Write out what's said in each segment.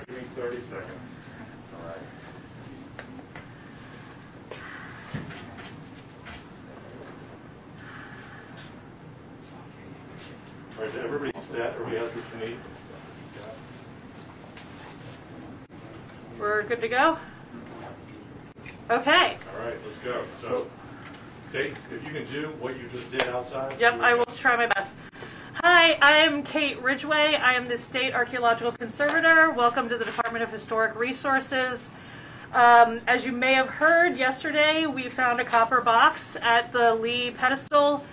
right, give me thirty seconds. All right. All right, is everybody set? Everybody has what you need? We're good to go? Okay. All right, let's go. So, Kate, if you can do what you just did outside. Yep, I will try my best. Hi, I am Kate Ridgway. I am the State Archaeological Conservator. Welcome to the Department of Historic Resources. Um, as you may have heard, yesterday we found a copper box at the Lee pedestal.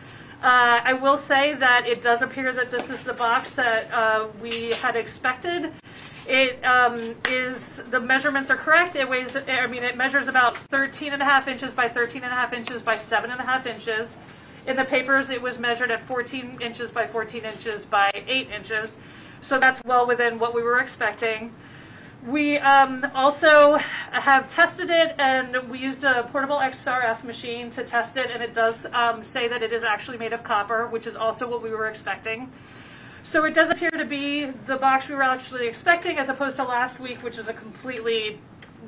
Uh, I will say that it does appear that this is the box that uh, we had expected. It um, is, the measurements are correct. It weighs, I mean, it measures about 13 and a half inches by 13 and a half inches by seven and a half inches. In the papers, it was measured at 14 inches by 14 inches by 8 inches. So that's well within what we were expecting. We um, also have tested it, and we used a portable XRF machine to test it, and it does um, say that it is actually made of copper, which is also what we were expecting. So it does appear to be the box we were actually expecting, as opposed to last week, which is a completely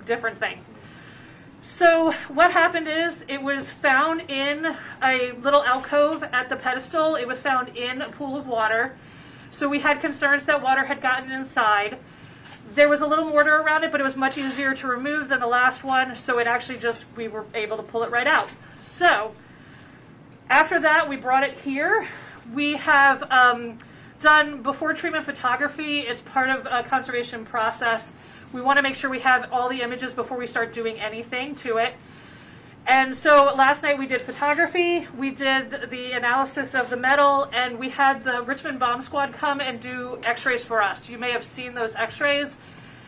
different thing. So what happened is it was found in a little alcove at the pedestal. It was found in a pool of water. So we had concerns that water had gotten inside. There was a little mortar around it, but it was much easier to remove than the last one. So it actually just, we were able to pull it right out. So after that, we brought it here. We have um, done before treatment photography. It's part of a conservation process. We want to make sure we have all the images before we start doing anything to it. And so last night we did photography, we did the analysis of the metal, and we had the Richmond Bomb Squad come and do x-rays for us. You may have seen those x-rays.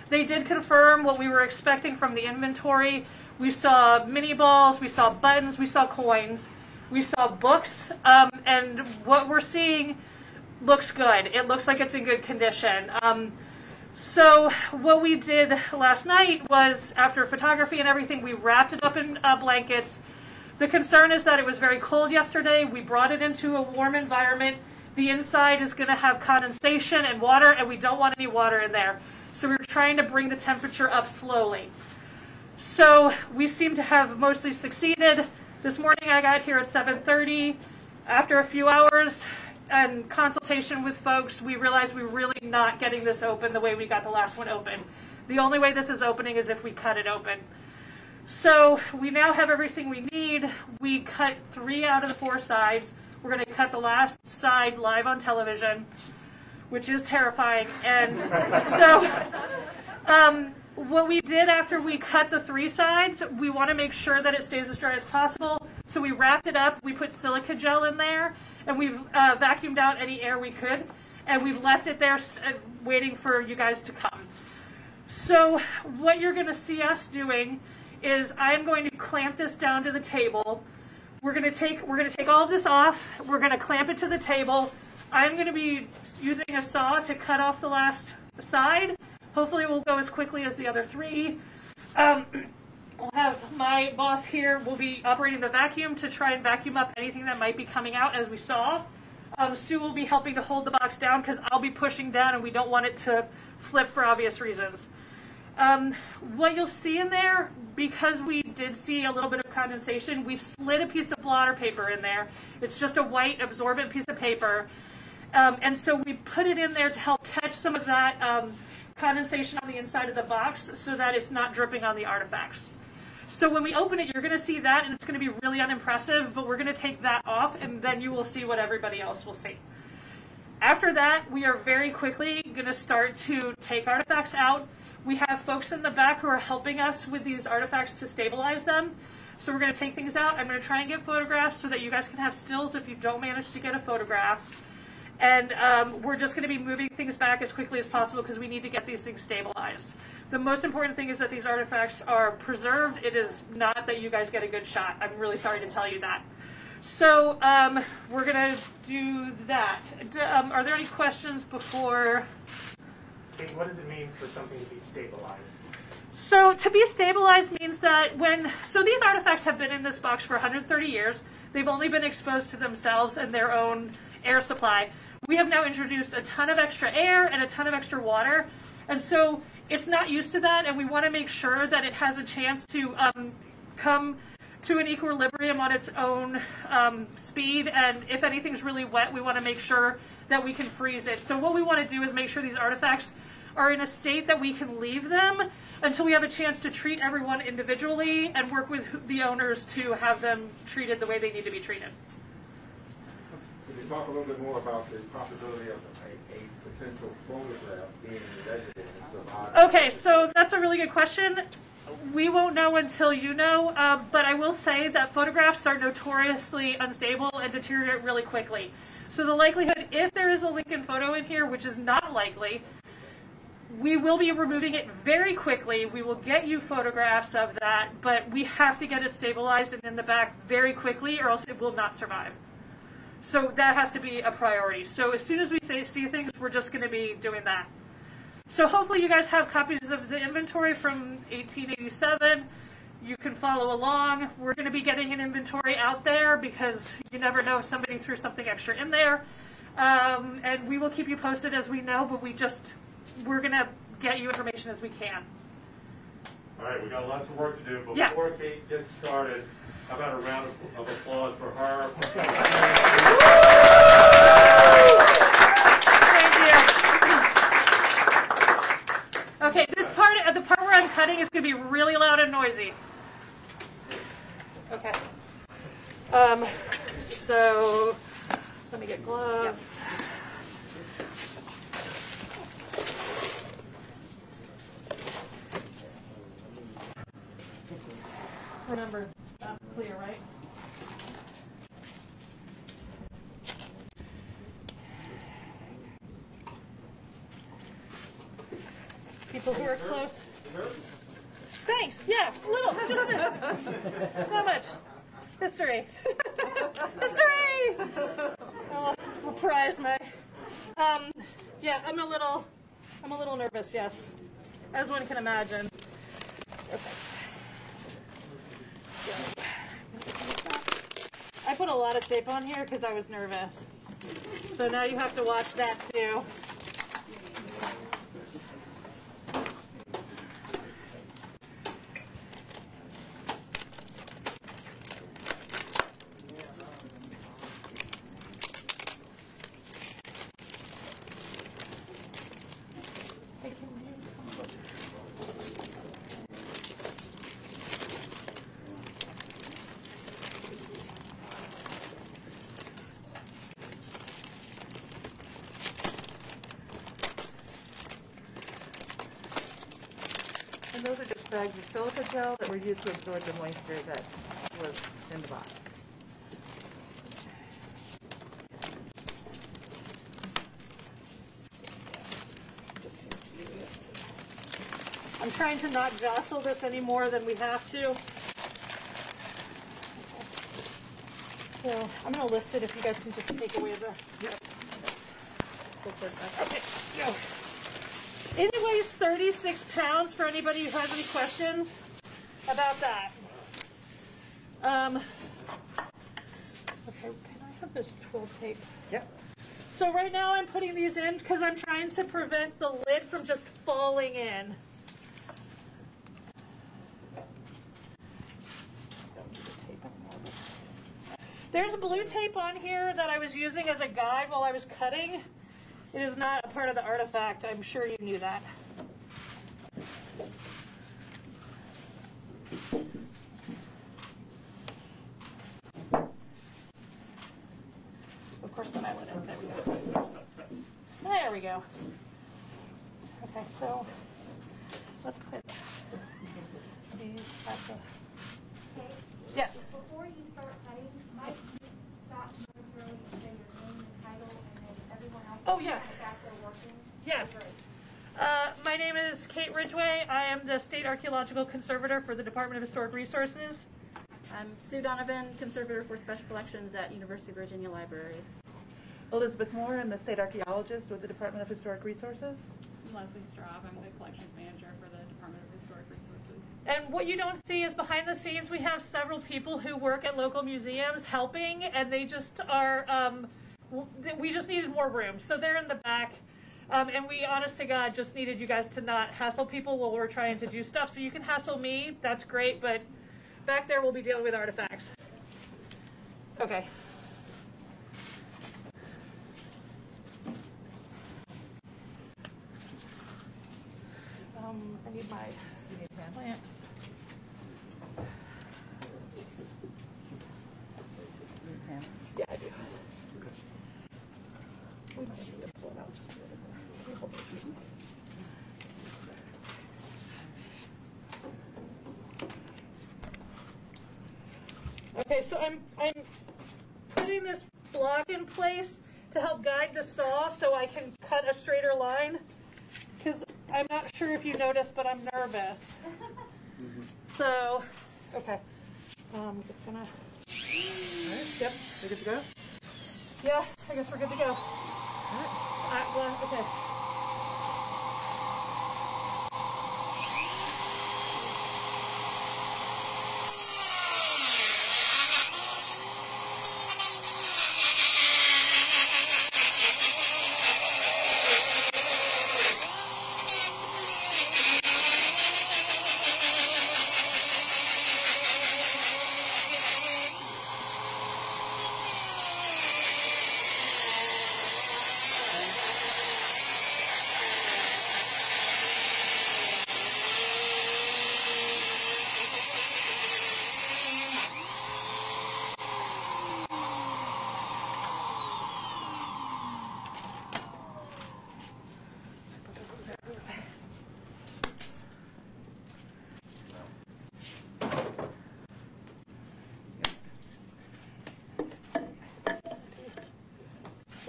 They did confirm what we were expecting from the inventory. We saw minié balls, we saw buttons, we saw coins, we saw books, um, and what we're seeing looks good. It looks like it's in good condition. Um, so what we did last night was, after photography and everything, we wrapped it up in uh, blankets. The concern is that it was very cold yesterday. We brought it into a warm environment. The inside is going to have condensation and water, and we don't want any water in there. So we are trying to bring the temperature up slowly. So we seem to have mostly succeeded. This morning I got here at 7.30. After a few hours, and consultation with folks, we realized we are really not getting this open the way we got the last one open. The only way this is opening is if we cut it open. So we now have everything we need. We cut three out of the four sides. We're going to cut the last side live on television, which is terrifying. And so um, what we did after we cut the three sides, we want to make sure that it stays as dry as possible. So we wrapped it up. We put silica gel in there and we've uh, vacuumed out any air we could, and we've left it there uh, waiting for you guys to come. So what you're going to see us doing is I'm going to clamp this down to the table. We're going to take we're to take all of this off. We're going to clamp it to the table. I'm going to be using a saw to cut off the last side. Hopefully it will go as quickly as the other three. Um, I'll have my boss here will be operating the vacuum to try and vacuum up anything that might be coming out as we saw. Um, Sue will be helping to hold the box down because I'll be pushing down and we don't want it to flip for obvious reasons. Um, what you'll see in there, because we did see a little bit of condensation, we slid a piece of blotter paper in there. It's just a white absorbent piece of paper. Um, and so we put it in there to help catch some of that um, condensation on the inside of the box so that it's not dripping on the artifacts. So when we open it, you're going to see that, and it's going to be really unimpressive, but we're going to take that off, and then you will see what everybody else will see. After that, we are very quickly going to start to take artifacts out. We have folks in the back who are helping us with these artifacts to stabilize them. So we're going to take things out. I'm going to try and get photographs so that you guys can have stills if you don't manage to get a photograph. And um, we're just going to be moving things back as quickly as possible because we need to get these things stabilized. The most important thing is that these artifacts are preserved. It is not that you guys get a good shot. I'm really sorry to tell you that. So um, we're going to do that. Um, are there any questions before? what does it mean for something to be stabilized? So to be stabilized means that when, so these artifacts have been in this box for 130 years. They've only been exposed to themselves and their own air supply we have now introduced a ton of extra air and a ton of extra water. And so it's not used to that, and we want to make sure that it has a chance to um, come to an equilibrium on its own um, speed. And if anything's really wet, we want to make sure that we can freeze it. So what we want to do is make sure these artifacts are in a state that we can leave them until we have a chance to treat everyone individually and work with the owners to have them treated the way they need to be treated. Could you talk a little bit more about the possibility of potential photograph? Okay, so that's a really good question. We won't know until you know, uh, but I will say that photographs are notoriously unstable and deteriorate really quickly. So the likelihood, if there is a Lincoln photo in here, which is not likely, we will be removing it very quickly. We will get you photographs of that, but we have to get it stabilized and in the back very quickly, or else it will not survive. So that has to be a priority. So as soon as we th- see things, we're just going to be doing that. So hopefully you guys have copies of the inventory from 1887. You can follow along. We're going to be getting an inventory out there because you never know if somebody threw something extra in there. Um, and we will keep you posted as we know, but we just, we're going to get you information as we can. All right, we got lots of work to do. Yeah. Before Kate gets started, how about a round of- of applause for her? Thank you. Okay, this part, uh, the part where I'm cutting is going to be really loud and noisy. Okay. Um, so, let me get gloves. Remember, clear, right? People who are close. Thanks. Yeah, a little, just a, not much. History. History. Oh, I'll prize my. Um, yeah, I'm a little, I'm a little nervous. Yes, as one can imagine. Okay. So, I put a lot of tape on here because I was nervous. So now you have to watch that too. Hey, can you come closer? And those are just bags of silica gel that were used to absorb the moisture that was in the box. Just seems easiest to- I'm trying to not jostle this any more than we have to. So I'm gonna lift it if you guys can just take away the. Okay, go. It weighs 36 pounds for anybody who has any questions about that. Um, okay, can I have this twill tape? Yep. So right now I'm putting these in because I'm trying to prevent the lid from just falling in. Don't need the tape anymore. There's a blue tape on here that I was using as a guide while I was cutting. It is not a part of the artifact. I'm sure you knew that. Of course, then I went in. There we go. There we go. Okay, so let's put these at the. Yes. Before you start cutting, might you stop momentarily and say your name and title, and then everyone else. Oh, can yeah. sit Back there working? Yes. Uh, my name is Kate Ridgway. I am the State Archaeological Conservator for the Department of Historic Resources. I'm Sue Donovan, conservator for special collections at University of Virginia Library. Elizabeth Moore, I'm the state archaeologist with the Department of Historic Resources. Leslie Straub. I'm the collections manager for the Department of Historic Resources. And what you don't see is behind the scenes, we have several people who work at local museums helping, and they just are, um, w- th- we just needed more room. So they're in the back. Um, and we, honest to God, just needed you guys to not hassle people while we're trying to do stuff. So you can hassle me, that's great, but back there we'll be dealing with artifacts. Okay. Um, I need my lamps. Yeah, I do. We might need to pull it out just a little more. Let me hold it for a second. Okay, so I'm, I'm putting this block in place to help guide the saw so I can cut a straighter line. Because I'm not sure if you noticed, but I'm nervous. So, okay. Um, I'm just gonna. Yep. we're good to go? Yeah, I guess we're good to go. Uh, well, okay.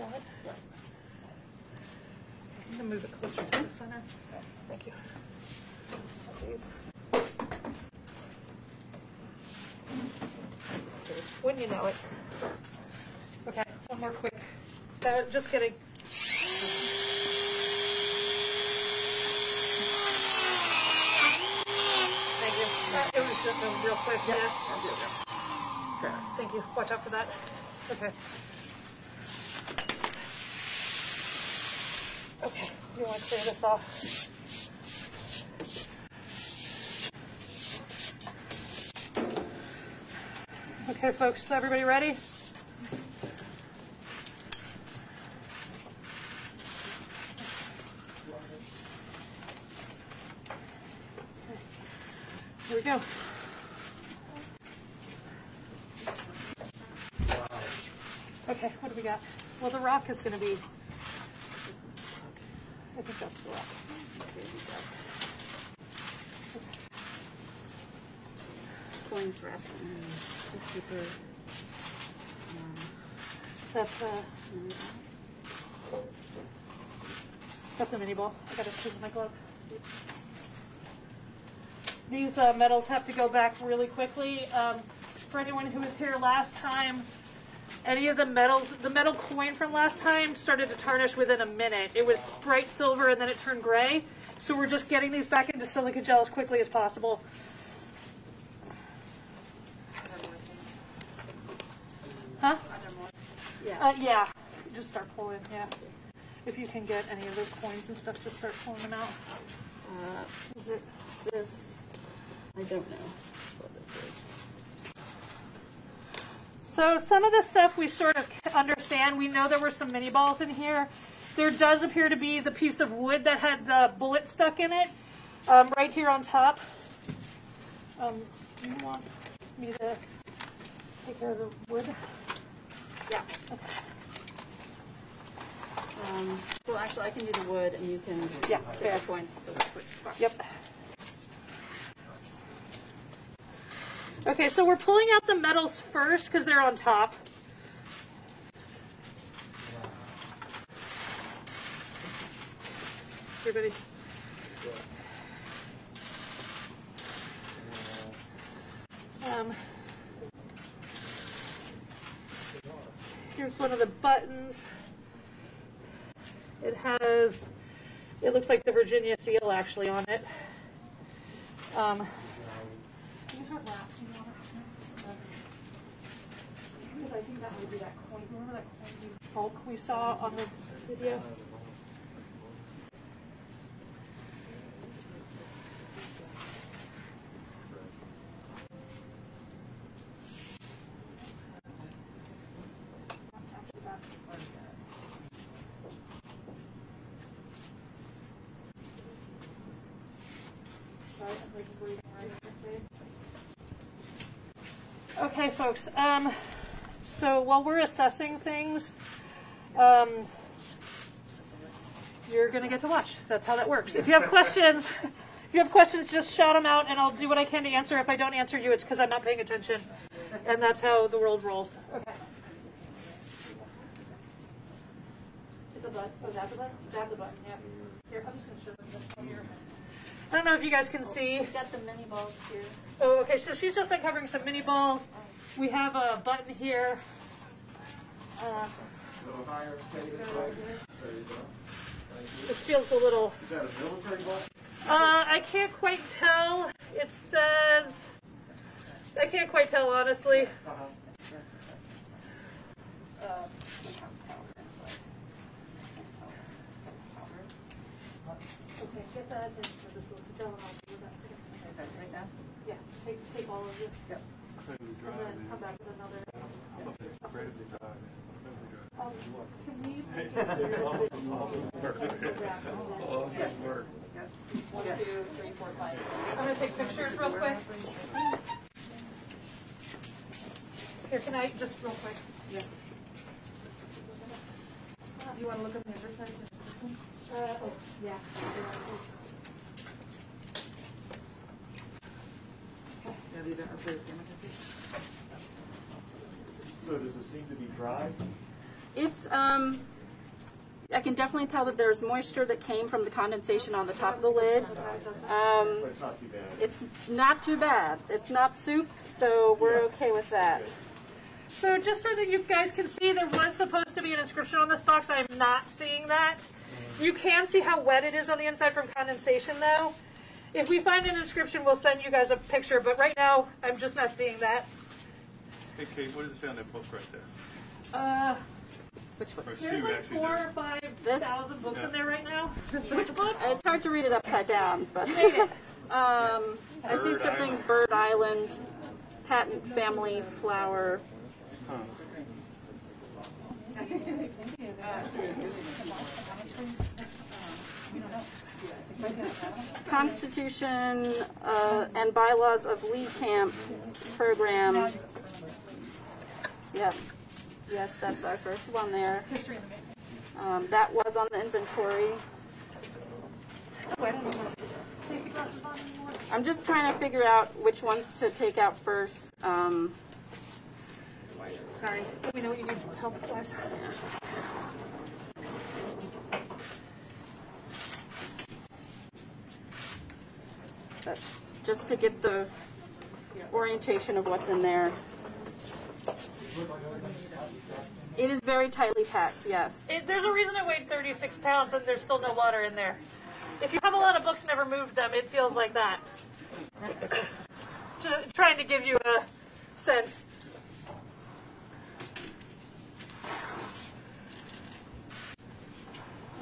Got it? I'm gonna move it closer to the center. Thank you. Please. Wouldn't you know it? Okay, one more quick. Uh, just kidding. Thank you. Uh, it was just a real quick, yeah. Thank you. Watch out for that. Okay. Okay, you want to clear this off? Okay, folks, everybody ready? Here we go. Okay, what do we got? Well, the rock is going to be I think that's the rock. Coins wrapped in. Um, That's uh, that's a minié ball. I gotta change my glove. These uh, metals have to go back really quickly. Um, for anyone who was here last time, any of the metals, the metal coin from last time started to tarnish within a minute. It was bright silver and then it turned gray. So we're just getting these back into silica gel as quickly as possible. Huh? yeah. Uh, yeah, just start pulling, yeah. If you can get any of those coins and stuff, just start pulling them out. Uh, Is it, this, I don't know what this is. So some of the stuff we sort of understand. We know there were some minié balls in here. There does appear to be the piece of wood that had the bullet stuck in it, um, right here on top. Um, do you want me to take care of the wood? Yeah. Um, well, actually, I can do the wood and you can Yeah, fair. the coins. So switch. Yep. Okay, so we're pulling out the metals first because they're on top. Everybody's. Um, here's one of the buttons. It has, it looks like the Virginia seal actually on it. Um, these aren't wrapped, I think that would be that coin. Remember that coin folk we saw on the video? Okay, folks. Um, so while we're assessing things, um, you're gonna get to watch. That's how that works. If you have questions, if you have questions, just shout them out and I'll do what I can to answer. If I don't answer you, it's because I'm not paying attention. And that's how the world rolls. Okay. The button. Oh, dab the button? The button, yeah. Here, I'm just gonna show them this here. I don't know if you guys can see. We've got the minié balls here. Oh, okay, so she's just uncovering some minié balls. We have a button here. Uh, A little higher, take it right there. There you go. Thank you. this feels a little. Is that a military bus? Uh, I can't quite tell. It says. I can't quite tell, honestly. Uh, Okay, get that in for this little Joe and I'll do that. Right now? Yeah, take, take all of this. Yep. And then come back another. Can we? One, two, three, four, five. I'm gonna take pictures real quick. Here, can I, just real quick? Yeah. You want to look up the advertisement? Uh, oh, yeah. Yeah, approved images. So does it seem to be dry? It's, um, I can definitely tell that there's moisture that came from the condensation on the top of the lid. Um, But it's not too bad. it's not too bad. It's not soup, so we're okay with that. So just so that you guys can see, there was supposed to be an inscription on this box. I'm not seeing that. You can see how wet it is on the inside from condensation though. If we find an inscription, we'll send you guys a picture, but right now, I'm just not seeing that. Hey Kate, what does it say on that book right there? Uh, Which one? Or there's Sue like actually four or five This? thousand books Yeah. in there right now. Which book? It's hard to read it upside down, but Read it. um, I see Bird something Island. Bird Island, patent family flower. Constitution uh, and bylaws of Lee Camp program. Yep. Yes, that's our first one there. Um, that was on the inventory. I'm just trying to figure out which ones to take out first. Um, Sorry, let me know what you need help with. but just to get the orientation of what's in there. It is very tightly packed, yes. It, there's a reason it weighed 36 pounds and there's still no water in there. If you have a lot of books and never moved them, it feels like that. Trying to give you a sense.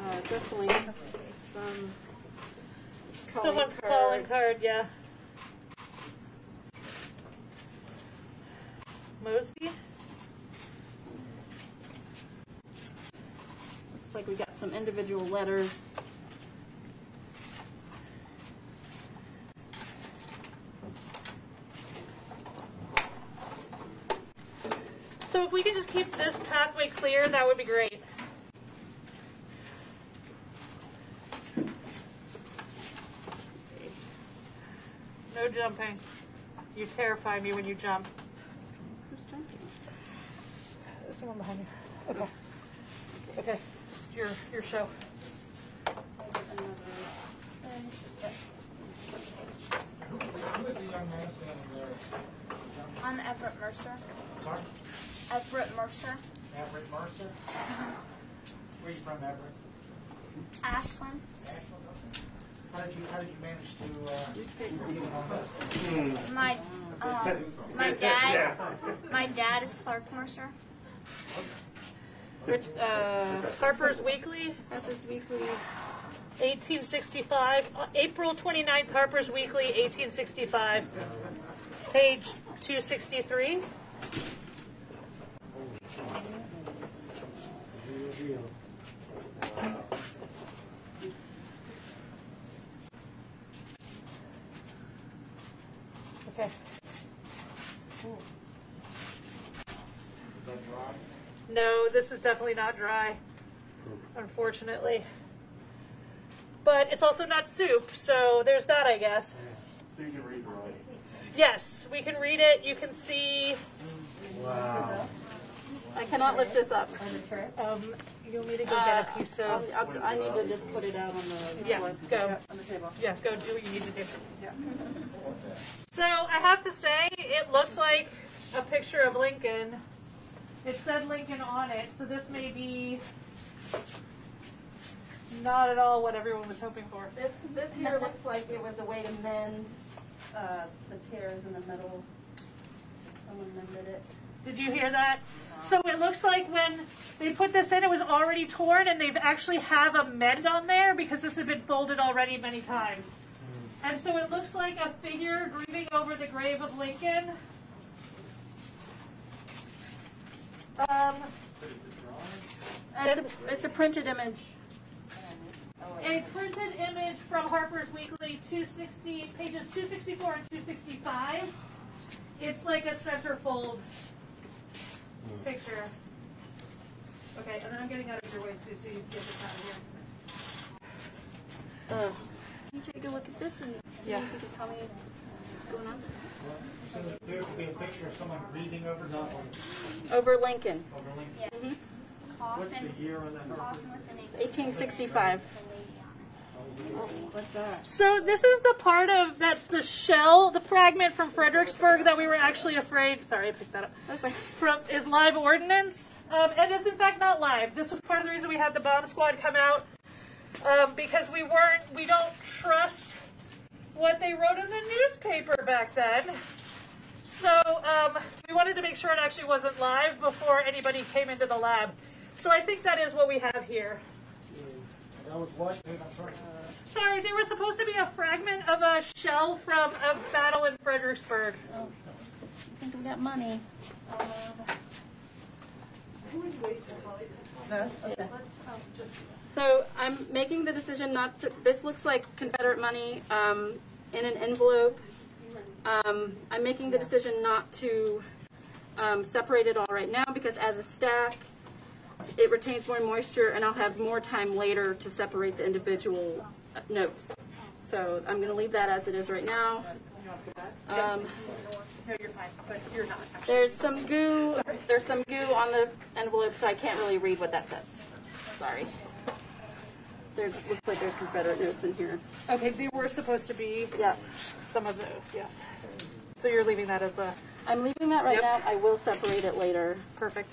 Uh, definitely some. Someone's calling calling card. card, yeah. Mosby? Looks like we got some individual letters. So if we can just keep this pathway clear, that would be great. No jumping. You terrify me when you jump. Who's jumping? There's someone behind you. Okay. Okay. Your your show. I'm Everett Mercer. Sorry? Everett Mercer. Everett Mercer? Where are you from, Everett? Ashland. Ashland, okay. How did you, how did you manage to, uh, get on this? My um, my dad my dad is Clark Mercer. Which uh, Harper's Weekly, Harper's Weekly. 1865. uh, April 29th, Harper's Weekly, 1865. Page 263. Okay. Is that dry? No, this is definitely not dry, unfortunately. But it's also not soup, so there's that, I guess. So you can read right. Yes, we can read it. You can see. Wow. I cannot lift this up. Um, you'll need to go Uh, get a piece I'll- of. I'll- I need to just put it out on the Yeah, floor. go. On the table. Yeah, go do what you need to do. Yeah. so I have to say, it looks like a picture of Lincoln. It said Lincoln on it, so this may be not at all what everyone was hoping for. This, this here looks like it was a way to mend, uh, the tears in the middle. Someone mended it. Did you hear that? So it looks like when they put this in, it was already torn, and they've actually have a mend on there because this had been folded already many times. And so it looks like a figure grieving over the grave of Lincoln. Um, It's a, it's a printed image. a printed image from Harper's Weekly, 260 pages 264 and 265. It's like a centerfold picture. Okay, and then I'm getting out of your way, Sue, so you can get this out of here. Uh, Can you take a look at this and see if you can tell me what's going on? So there could be a picture of someone reading over something Over Lincoln, over Lincoln. Yeah. What's the year on that? coffin with an 1865. What's that? So this is the part of that's the shell, the fragment from Fredericksburg that we were actually afraid. Sorry, I picked that up. That's fine. From is live ordnance, um, and it's in fact not live. This was part of the reason we had the bomb squad come out um, because we weren't, we don't trust what they wrote in the newspaper back then. So um, we wanted to make sure it actually wasn't live before anybody came into the lab. So I think that is what we have here. That was what? Sorry. Sorry, there was supposed to be a fragment of a shell from a battle in Fredericksburg. I think we got money. No? Okay. So I'm making the decision not to, this looks like Confederate money um, in an envelope. Um, I'm making the decision not to um, separate it all right now because as a stack, it retains more moisture and I'll have more time later to separate the individual notes. So I'm going to leave that as it is right now. Um, No, you're fine, but you're not. there's some goo, there's some goo on the envelope, so I can't really read what that says. Sorry. There's, looks like there's Confederate notes in here. Okay, they were supposed to be Yeah. some of those, yeah. So you're leaving that as a I'm leaving that right Yep. now. I will separate it later. perfect.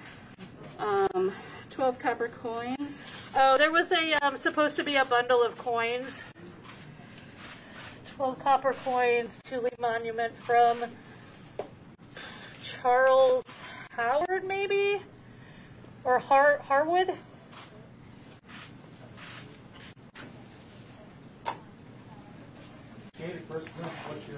Um, 12 copper coins. Oh, there was a um, supposed to be a bundle of coins. Twelve copper coins, Julie Monument from Charles Howard, maybe, or Har- Harwood. Katie, first what's your,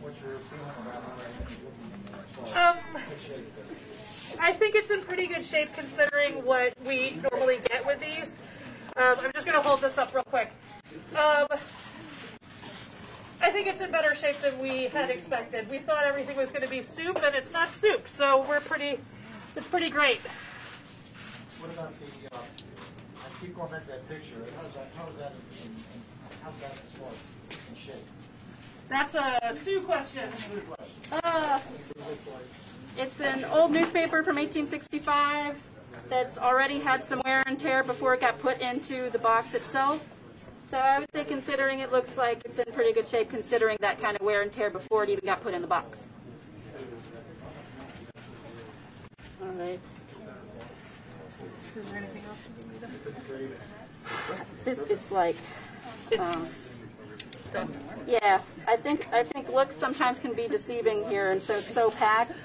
what's your feeling about how that is looking as far Um, as the shape goes? I think it's in pretty good shape considering what we normally get with these. Um, I'm just going to hold this up real quick. Um, I think it's in better shape than we had expected. We thought everything was going to be soup, and it's not soup, so we're pretty. It's pretty great. What about the, uh, I keep going back to that picture, how's that, how's that in, how's that as far as in shape? That's a Sue question. Uh, it's an old newspaper from 1865 that's already had some wear and tear before it got put into the box itself. So I would say considering it looks like it's in pretty good shape considering that kind of wear and tear before it even got put in the box. All right. Is there anything else you need? This, it's like, um, yeah, I think, I think looks sometimes can be deceiving here, and so it's so packed.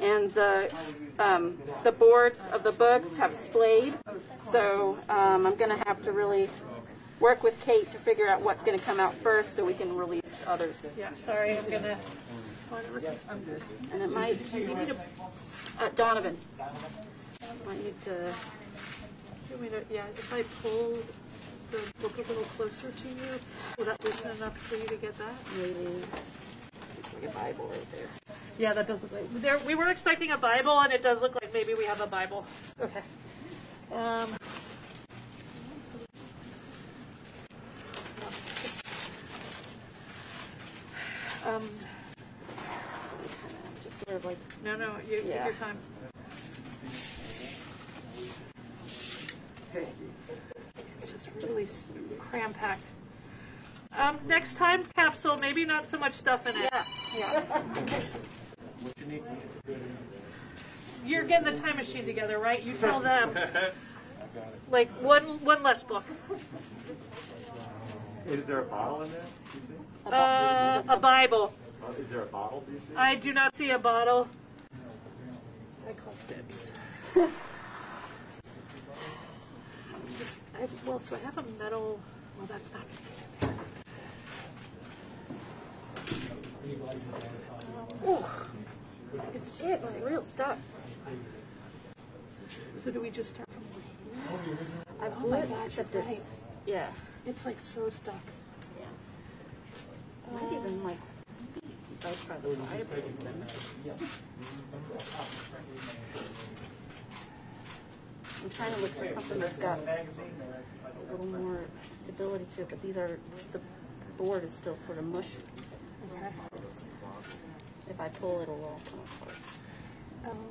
And the, um, the boards of the books have splayed, so, um, I'm gonna have to really work with Kate to figure out what's gonna come out first so we can release others. Yeah, sorry, I'm gonna. And it might, uh, Donovan. Might need to, You to, yeah, if I pull the book a little closer to you, will that loosen enough for you to get that? maybe, like a Bible right there. Yeah, that does look like, there, we were expecting a Bible, and it does look like maybe we have a Bible. Okay. Um. Um, Just sort of like, no, no, you, take Yeah. your time. It's just really cram packed. Um, next time capsule, maybe not so much stuff in it. yeah, yeah. You're getting the time machine together, right? You tell them. Like one, one less book. Is there a bottle in there, you see? Uh, a Bible. Uh, Is there a bottle, do you see? I do not see a bottle. I call dibs. Just, I, well, so I have a metal. Well, that's not going to be in there. Ooh, it's just It's like- real stuff. So do we just start from here? I Oh my would, gosh, except right. it's, yeah. It's like so stuck. Yeah. Might even like, if I try the Bible, then it's. I'm trying to look for something that's got a little more stability to it, but these are, the board is still sort of mushy. If I pull, it'll all come apart. Um,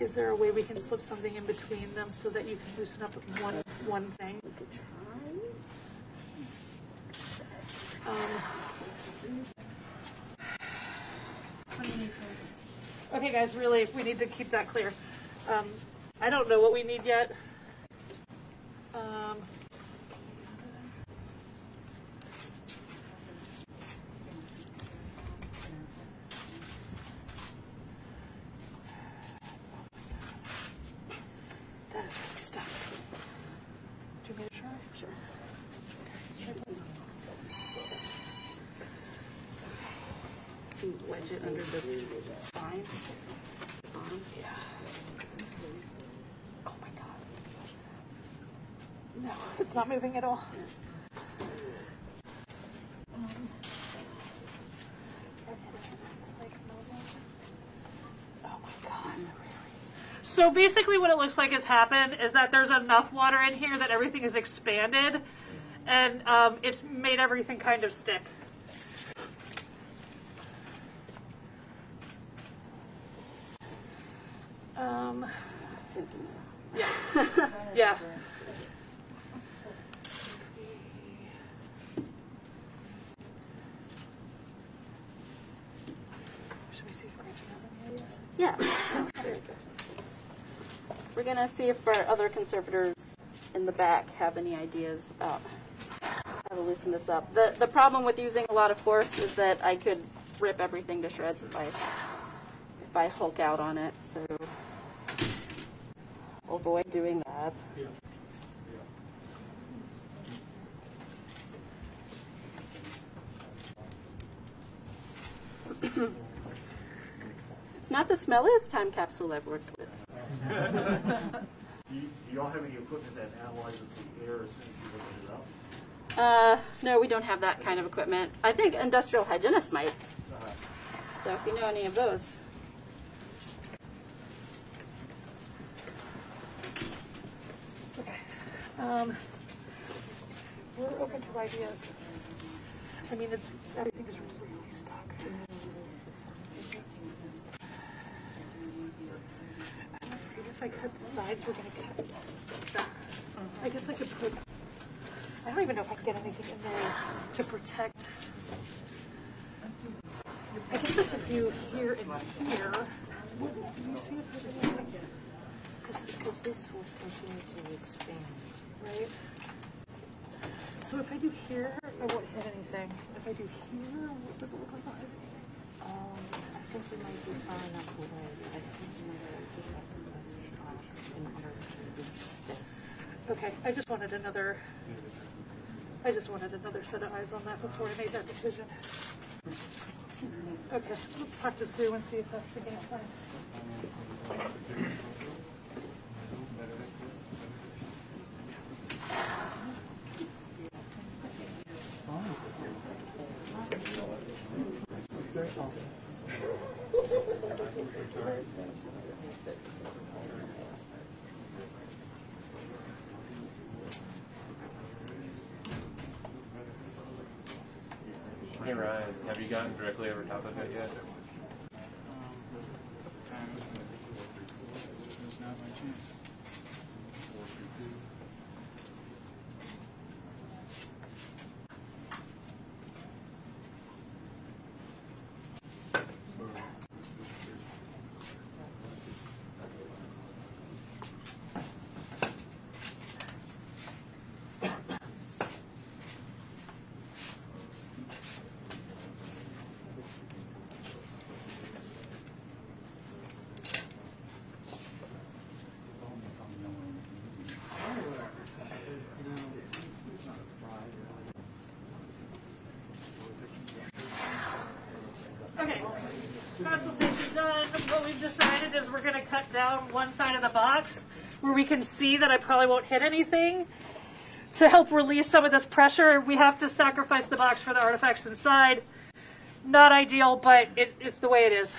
is there a way we can slip something in between them so that you can loosen up one one thing? We could try. Um, Okay, guys, really, we need to keep that clear. Um, I don't know what we need yet. Um, that is really stuff. Do you want me to try? Sure. You wedge it under the s- spine. Um, Yeah. Oh my god. No, it's not moving at all. Um, Oh my god. So basically what it looks like has happened is that there's enough water in here that everything is expanded and um, it's made everything kind of stick. Um, yeah, yeah. Should we see if Gretchen has any ideas? Yeah. We're gonna see if our other conservators in the back have any ideas about how to loosen this up. The, the problem with using a lot of force is that I could rip everything to shreds if I, if I hulk out on it, so avoid doing that. It's not the smelliest time capsule I've worked with. Do you, do y'all have any equipment that analyzes the air as soon as you open it up? Uh, no, we don't have that kind of equipment. I think industrial hygienists might. So if you know any of those. Okay. Um, we're open to ideas. I mean, it's everything is I cut the sides, we're gonna cut that. I guess I could put. I don't even know if I can get anything in there to protect. I guess I could do here and here. Do you see if there's anything? Because this will continue to expand, right? So if I do here, I won't hit anything. If I do here, what does it look like? Um, I think you might be far enough away. I think you might just have to press the box in Okay, I just wanted another, I just wanted another set of eyes on that before I made that decision. Okay, let's talk to Sue and see if that's the game plan. Hey Ryan, have you gotten directly over top of it yet? Okay, consultation done. What is we're gonna cut down one side of the box where we can see that I probably won't hit anything. To help release some of this pressure, we have to sacrifice the box for the artifacts inside. Not ideal, but it, it's the way it is.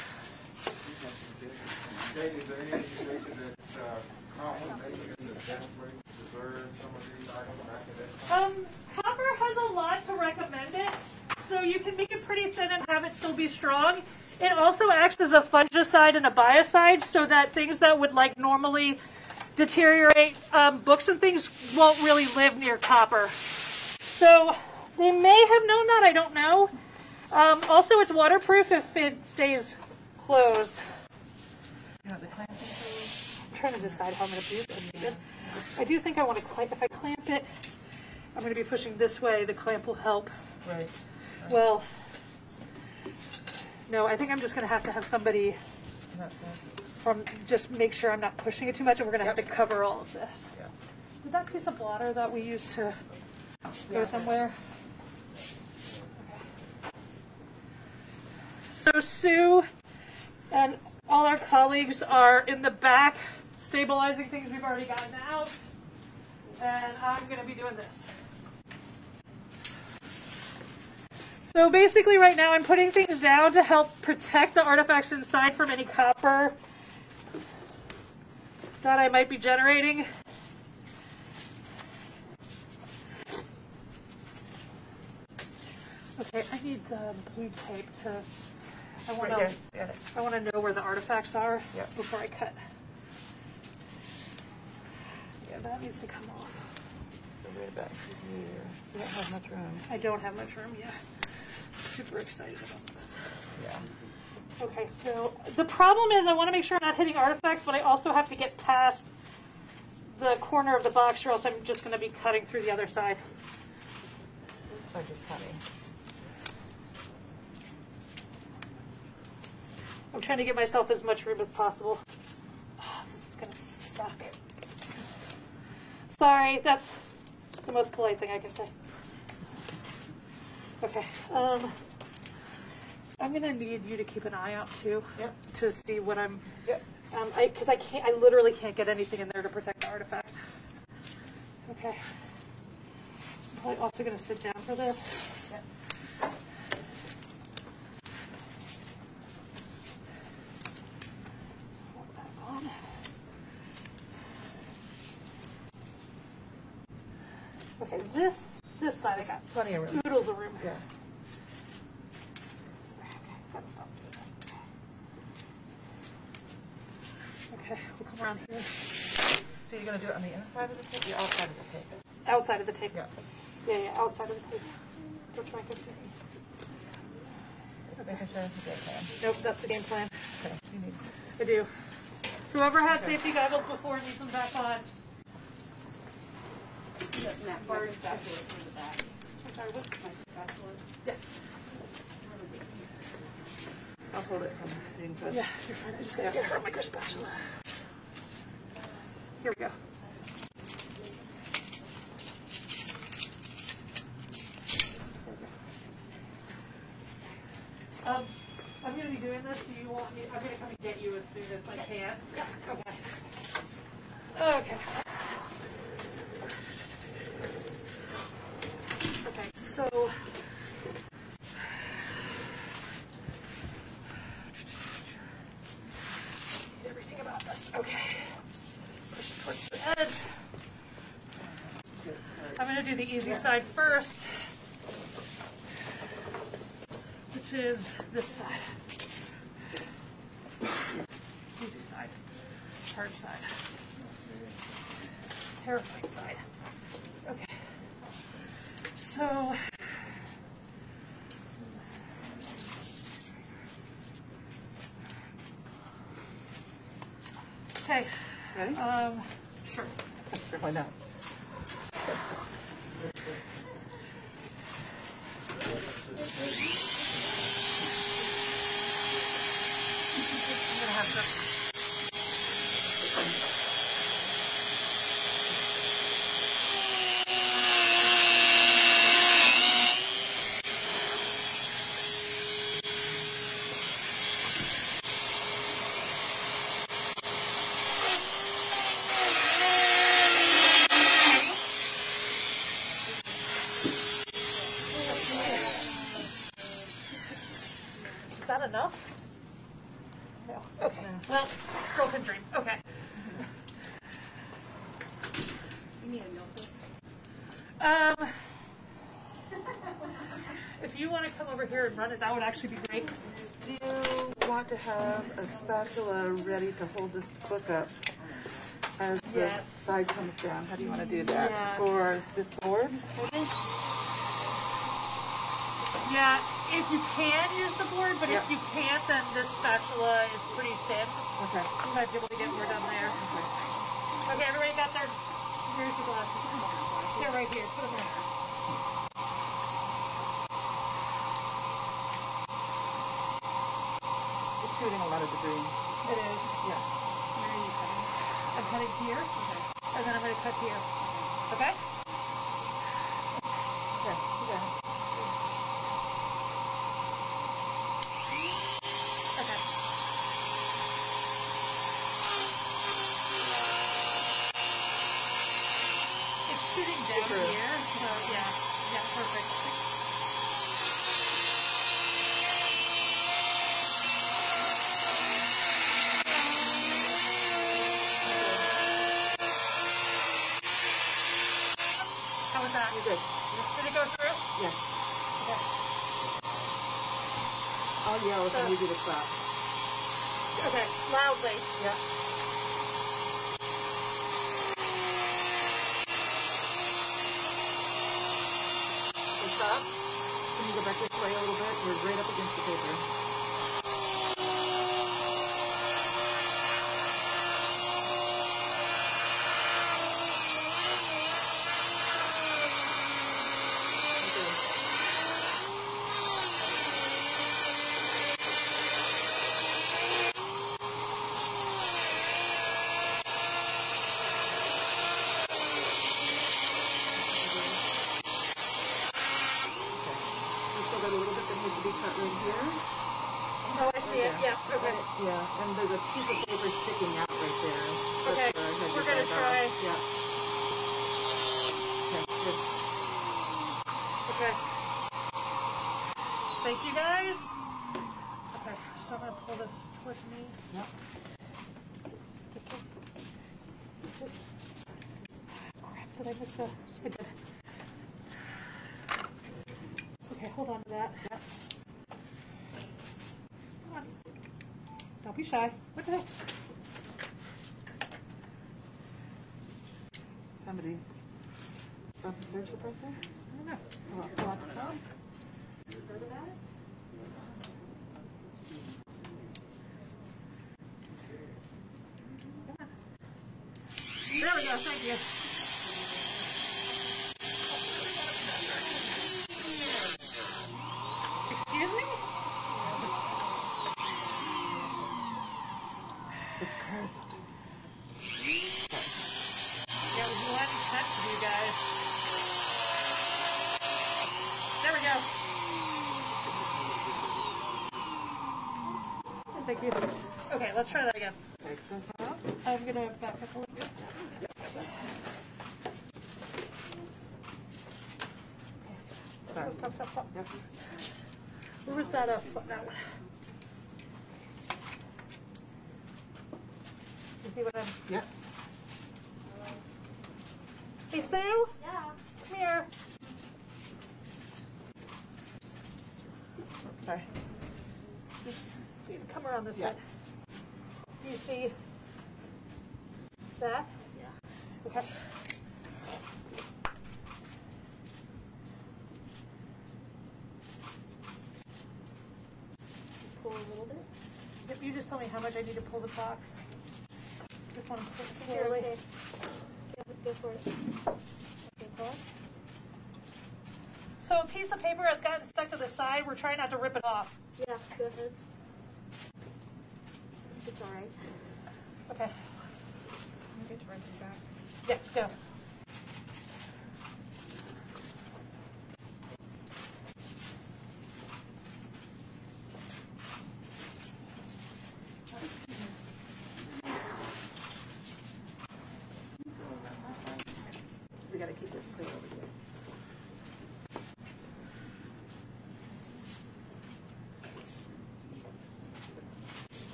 Um, copper has a lot to recommend it, so you can make it pretty thin and have it still be strong. It also acts as a fungicide and a biocide, so that things that would like normally deteriorate, um, books and things won't really live near copper. So they may have known that, I don't know. Um, also, it's waterproof if it stays closed. I'm trying to decide how I'm going to do this. even. I do think I want to clamp. If I clamp it, I'm going to be pushing this way. The clamp will help. Right. Well, no, I think I'm just going to have to have somebody That's it. from just make sure I'm not pushing it too much, and we're going to have to cover all of this. Yeah. Did that piece of blotter that we used to go somewhere? So Sue and all our colleagues are in the back stabilizing things we've already gotten out. And I'm going to be doing this. So basically right now I'm putting things down to help protect the artifacts inside from any copper that I might be generating. Okay, I need the blue tape to, I want Right to. I want to know where the artifacts are before I cut. Yeah, that needs to come off. Right about here. You don't have much room. I don't have much room yet. Super excited about this. Yeah. Okay, so the problem is I want to make sure I'm not hitting artifacts, but I also have to get past the corner of the box or else I'm just going to be cutting through the other side. So just cutting. I'm trying to give myself as much room as possible. Ah, this is going to suck. Sorry, that's the most polite thing I can say. Okay. Um, I'm going to need you to keep an eye out too Yep. to see what I'm Yep. Um, I, because I can't, I literally can't get anything in there to protect the artifact. Okay. I'm probably also gonna sit down for this. Yep. Put that on. Okay, this, this side I got Plenty of room. oodles of room. Yes. Okay, gotta stop doing that. Okay, we'll come around here. So you're gonna do it on the inside of the tape, the outside of the tape? Outside of the tape. Yeah. Yeah, yeah, outside of the tape. Which one can see? Just making sure it's a good plan. Nope, that's the game plan. Okay, you need, I do. Whoever had safety goggles before needs them back on. I'm sorry, what? Yes. I'll hold it from the inside. Yeah, you're fine. I just gotta get her a micro spatula. Here we go. Um, I'm gonna be doing this. Do you want me? I'm gonna come and get you as soon as I can. Yeah. Okay. Okay. Okay. So. do the easy side first, which is this side. Easy side, hard side, terrifying side. Okay. So. Okay. Ready? Um, sure. Sure, why not? I'm gonna have to. Is that enough? No. Okay. Well, girl can dream. Okay. You need a notebook. Um, if you want to come over here and run it, that would actually be great. Do you want to have a spatula ready to hold this book up as the side comes down? How do you want to do that? Yeah. For this board, maybe? Yeah, if you can use the board, but if you can't, then this spatula is pretty thin. Okay. You be able to get more done there. Okay, everybody got their, here's the glasses. They're right here. Put them there. Shooting a lot of debris. It is. Yeah. Where are you cutting? I'm cutting here, and then I'm going to cut here. Okay? Okay, you got it. Okay. It's shooting down True. here, so yeah, yeah, perfect. How was that? You're good. Did it go through? Yeah. Okay. I'll yell if I need you to stop. Okay, loudly. Yeah. So stop. Can you go back this way a little bit? We're right up against the paper. Okay. We still got a little bit that needs to be cut right here. Oh, I see it. Yeah, okay. Yeah, and there's a piece of paper sticking out right there. Okay, had we're gonna guys off. try. Yeah. Okay, good. Okay. Thank you guys. Okay, so I'm gonna pull this towards me. Yep. Crap, did I miss the? I did. Okay, hold on to that. Yep. Come on. Don't be shy. What the heck? Somebody stop the surge suppressor? I don't know. There we go. Thank you. Excuse me? It's cursed. Yeah, would you want to touch you guys? There we go. Thank you. Okay, let's try that again. Take this out. I'm gonna back up a little bit. Stop, stop, stop. Where was that, uh, foot- that one? You see what I'm, Yep. hey Sue? Yeah. Come here. Sorry. You can come around this Yeah. side. Do you see that? Yeah. Okay. Pull a little bit. If you just tell me how much I need to pull the box. Just want to pull it securely. Yeah, for it. Okay, pull. So a piece of paper has gotten stuck to the side. We're trying not to rip it off. Yeah, go ahead. It's all right. Okay. You get to run it back. Yes, go.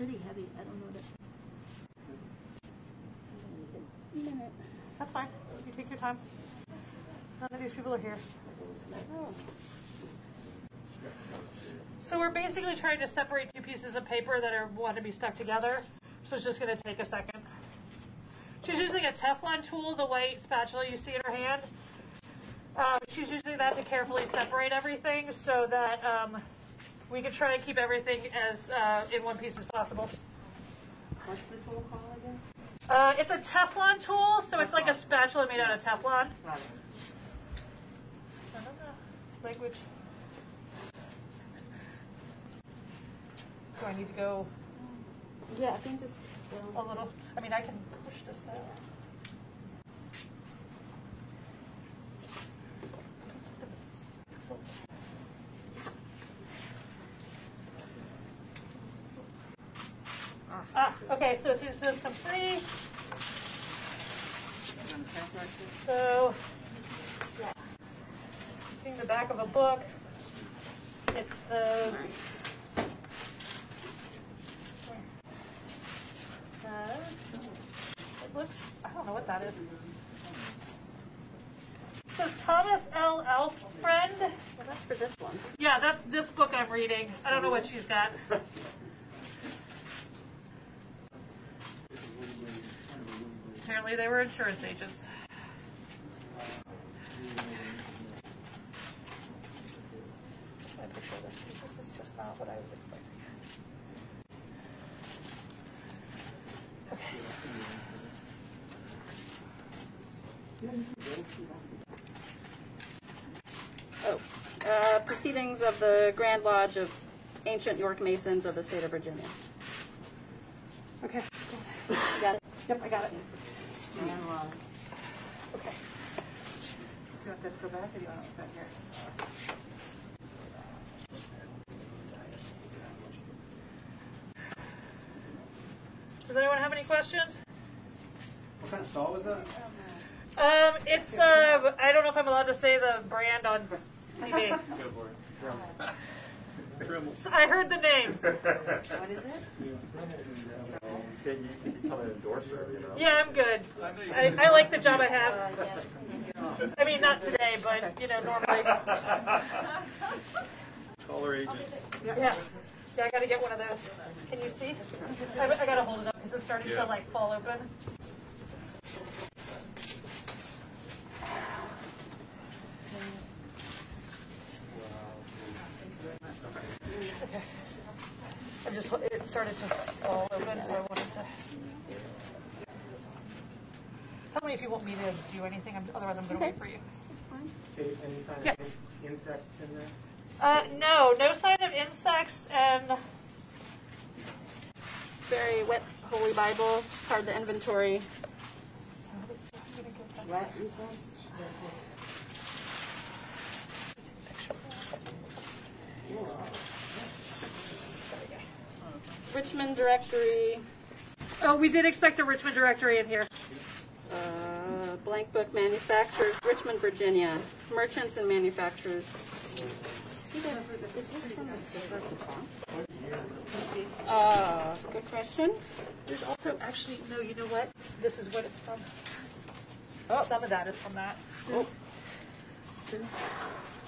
Pretty heavy. I don't know that. That's fine. You take your time. None of these people are here. So we're basically trying to separate two pieces of paper that are want to be stuck together. So it's just going to take a second. She's using a Teflon tool, the white spatula you see in her hand. Um, she's using that to carefully separate everything so that um, we can try and keep everything as uh, in one piece as possible. What's the tool called again? Uh, it's a Teflon tool, so it's like a spatula made out of Teflon. Got it. I don't. Language. Do I need to go Yeah, I think just. a little? I mean, I can push this though. Ah, okay, so as soon as this comes free, so, seeing the back of a book, it says, uh, it looks, I don't know what that is. It says Thomas L. Alfriend. Well, that's for this one. Yeah, that's this book I'm reading. I don't know what she's got. Apparently they were insurance agents. This. This is just not what I was expecting. Oh, uh, proceedings of the Grand Lodge of Ancient York Masons of the state of Virginia. Okay. You got it? Yep, I got it. And, Okay. you want this to go back or do you want it back here? Does anyone have any questions? What kind of saw was that? Um, it's uh, I don't know if I'm allowed to say the brand on TV. Go for it. So I heard the name. What is it? Can you, can you tell an endorser, you know? Yeah, I'm good. I, I like the job I have. I mean, not today, but you know, normally. Caller agent. Yeah. Yeah, I gotta get one of those. Can you see? I, I gotta hold it up because it's starting Yeah. to like fall open. Okay. I just, it started to fall open, so I wanted to. Tell me if you want me to do anything, I'm- otherwise I'm gonna wait for you. Okay, any sign Yeah. of in- insects in there? Uh, no, no sign of insects and Very wet Holy Bible, part of the inventory. What you said? Richmond directory, Oh, we did expect a Richmond directory in here. uh, blank book manufacturers, Richmond, Virginia. Merchants and manufacturers, See is this from the silver at the top? Uh, good question. There's also actually, no, you know what? This is what it's from. Oh, some of that is from that. Oh.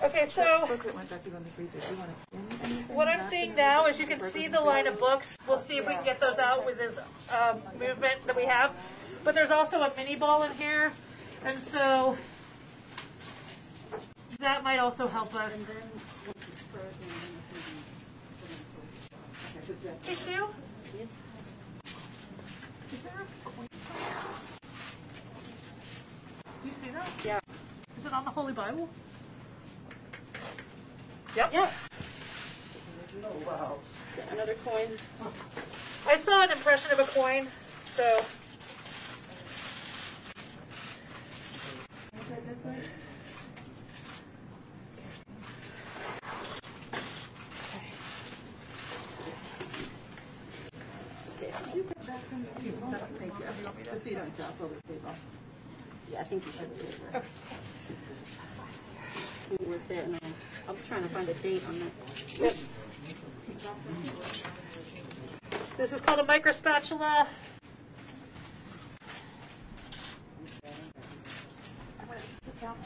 Okay, so Booklet went back to go in the freezer. Do you want to anything? what I'm seeing now is you can see the line of books. We'll see if we can get those out with this um, movement that we have. But there's also a minié ball in here, and so that might also help us. Hey Sue? Yes. Is there a coin? Do you see that? Yeah. Is it on the Holy Bible? Yep. Yeah. Oh, Another coin. I saw an impression of a coin, so. The feet on top of the table. Yeah, I think you should do it. We work there, and I'll- I'm trying to find a date on this. This is called a micro spatula. Gonna sit down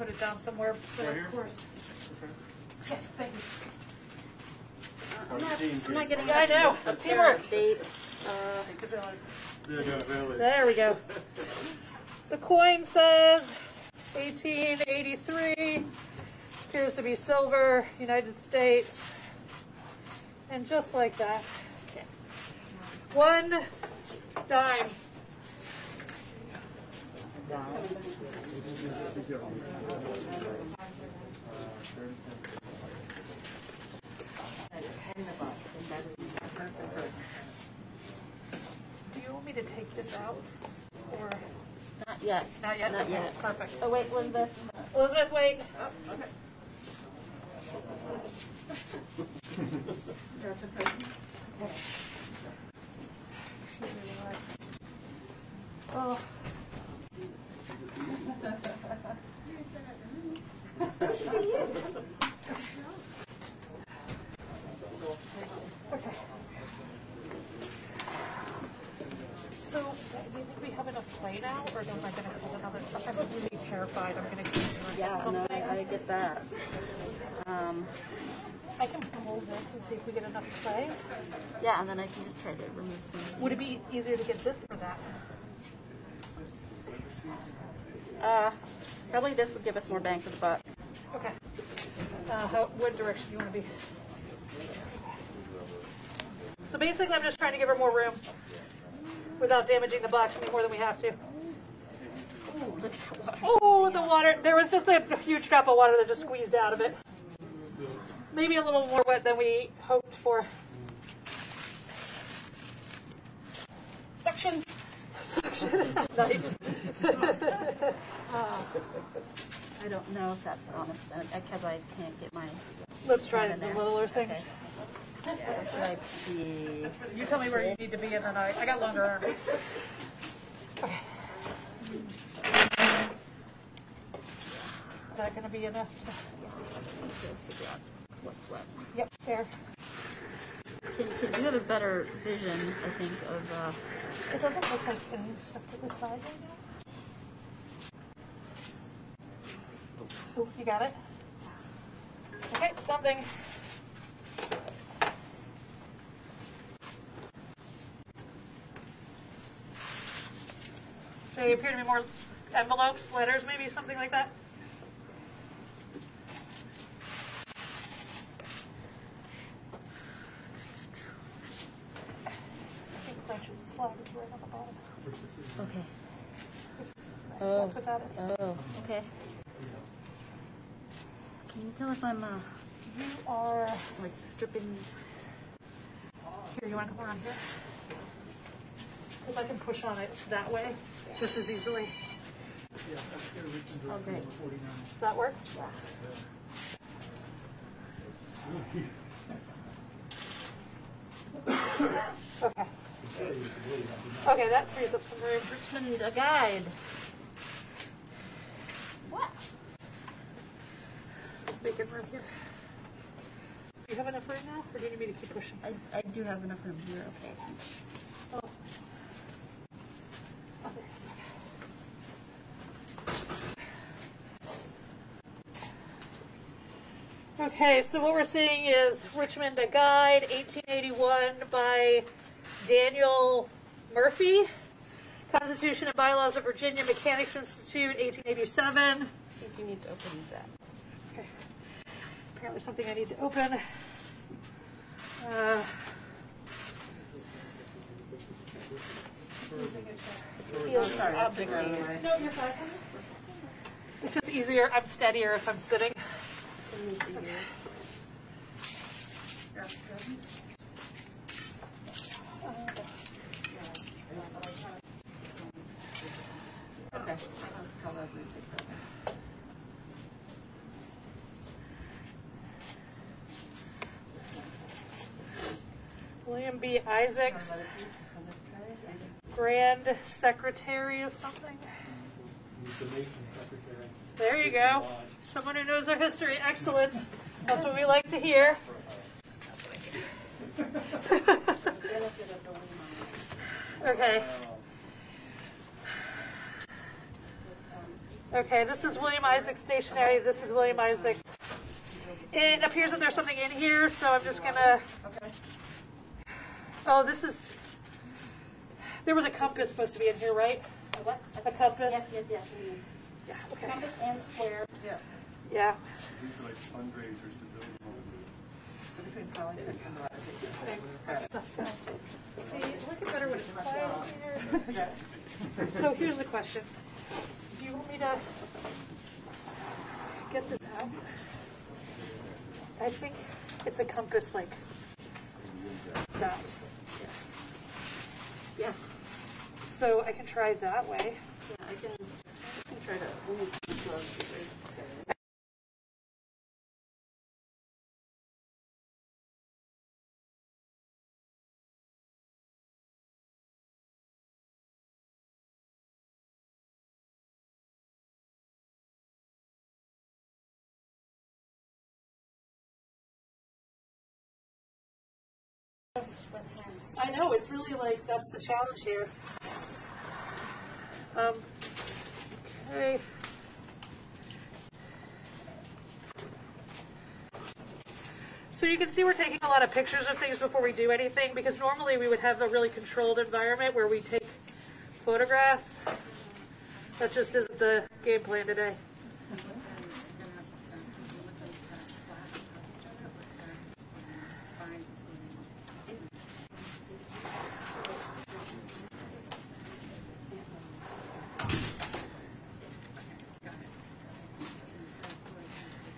put it down somewhere, but Right of here? course. Yes, thank you. I'm not, I'm not getting. Yeah, I know. a Teamwork. Date. Uh, They're gonna village. There we go. The coin says 1883. Appears to be silver, United States. And just like that. One dime. Do you want me to take this out? Or not yet. not yet? Not Okay, yet. Perfect. Oh wait, Elizabeth. Elizabeth, wait. Oh, okay. Oh. Okay. So, do you think we have enough play now, or am I gonna call another? I'm really terrified. I'm gonna keep doing Yeah, something. no, I, I get that. Um, I can pull this and see if we get enough play. yeah, and then I can just try to remove some. Would it be easier to get this or that? Uh, probably this would give us more bang for the buck. Okay. Uh, how, what direction do you want to be? So basically, I'm just trying to give her more room without damaging the box any more than we have to. Oh, the water. There was just a huge drop of water that just squeezed out of it. Maybe a little more wet than we hoped for. Suction. Suction. nice. Uh, I don't know if that's honest, uh, uh, because I can't get my. Let's try the there. littler things. Okay. Where should I be? You tell me where you need to be, and then I, I got longer arms. Okay. Is that gonna be enough? Figure out what's what. Yep, there. Can, you have a better vision, I think, of, uh, It doesn't look like any stuff to the side right now. Oh, you got it? Okay, something. They appear to be more envelopes, letters, maybe something like that. I think Blanchard's flag is right on the bottom. okay. Oh. That's what that is. Oh, okay. Can you tell if I'm, uh, You are, like stripping? here, you want to come around here? Because I can push on it that way just as easily. Oh, great. Does that work? Yeah. Okay. Okay, that frees up some room. Richmond, a guide. What? Just making room here. Do you have enough room now, or do you need me to keep pushing? I, I do have enough room here, okay. Oh. Okay. Okay, so what we're seeing is Richmond a Guide, 1881 by Daniel Murphy. Constitution and Bylaws of Virginia Mechanics Institute, 1887. I think you need to open that. Okay. Apparently something I need to open. Uh. No, you're fine. It's just easier, I'm steadier if I'm sitting. Okay. William B. Isaacs, Grand Secretary of something. There you go. Someone who knows their history. Excellent. That's what we like to hear. okay. Okay, this is William Isaac stationery. This is William Isaac. It appears that there's something in here, so I'm just gonna. Oh, this is. There was a compass supposed to be in here, right? A what? A compass. Yes, yes, yes. Yeah. Okay. Compass and square. Yeah. Yeah. These are like fundraisers to build See, look at better when it's quiet. So here's the question. Do you want me to get this out? I think it's a compass like that. Yeah. So I can try that way. Yeah, I can, I can try to I know, it's really like, that's the challenge here. Um, okay. So you can see we're taking a lot of pictures of things before we do anything, because normally we would have a really controlled environment where we take photographs. That just isn't the game plan today.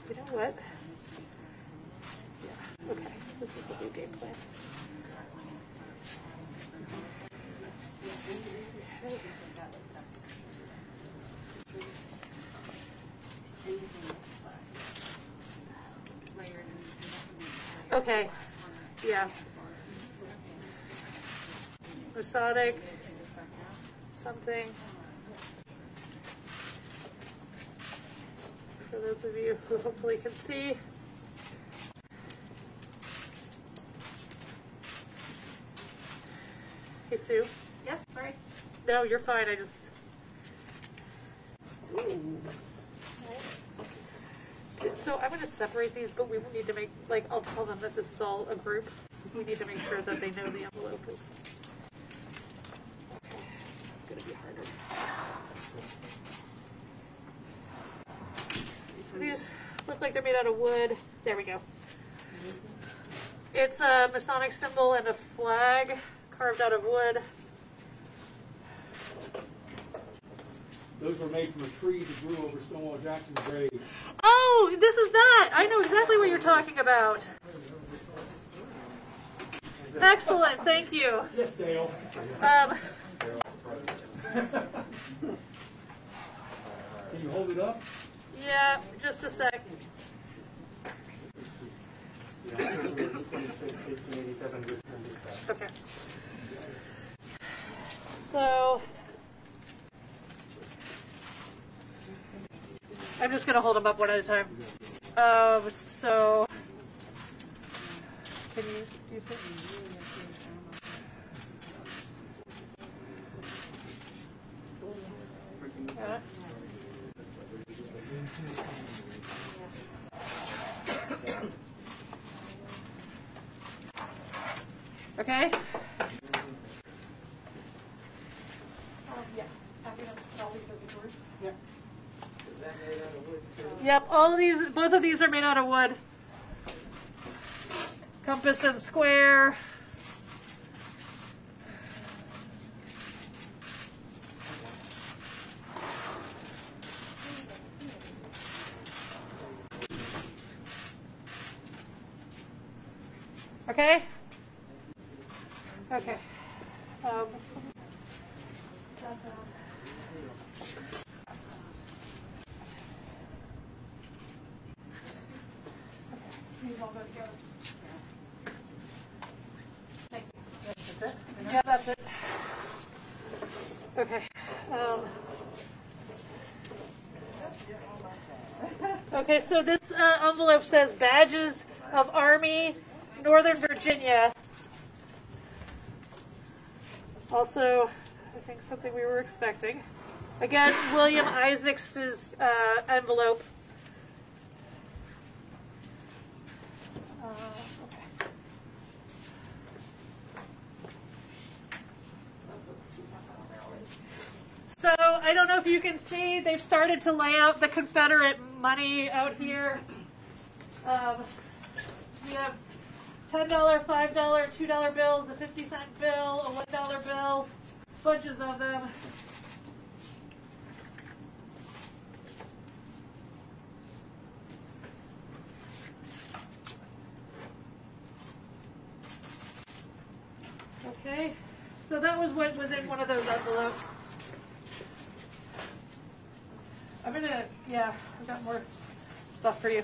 You know what? Yeah, okay, this is the new game plan. Okay. Okay, yeah. Something. For those of you who hopefully can see. Hey Sue. Yes, sorry. No, you're fine. I just. So I'm going to separate these, but we need to make, like, I'll tell them that this is all a group. We need to make sure that they know the envelope is. Okay, it's going to be harder. So these look like they're made out of wood. There we go. It's a Masonic symbol and a flag carved out of wood. Those were made from a tree that grew over Stonewall Jackson's grave. Oh, this is that. I know exactly what you're talking about. Excellent, thank you. Yes, Dale. Um, Can you hold it up? yeah, just a sec. twenty-six, eighteen eighty-seven, Richmond dispatch. Okay. So, I'm just gonna hold them up one at a time. Um, so, can you, do you think? Yeah. Okay? Yep, all of these, both of these are made out of wood. Compass and square. Okay? Okay. Um, these all go together. Thank you. Yeah, that's it. Okay. Um, okay, so this uh, envelope says badges of Army, Northern Virginia. Also, I think something we were expecting. Again, William Isaacs' uh, envelope. Okay. So I don't know if you can see, they've started to lay out the Confederate money out here. Um, we have $10, $5, $2 bills, a 50 cent bill, a $1 bill, bunches of them. Okay, so that was what was in one of those envelopes. I'm gonna, yeah, I've got more stuff for you.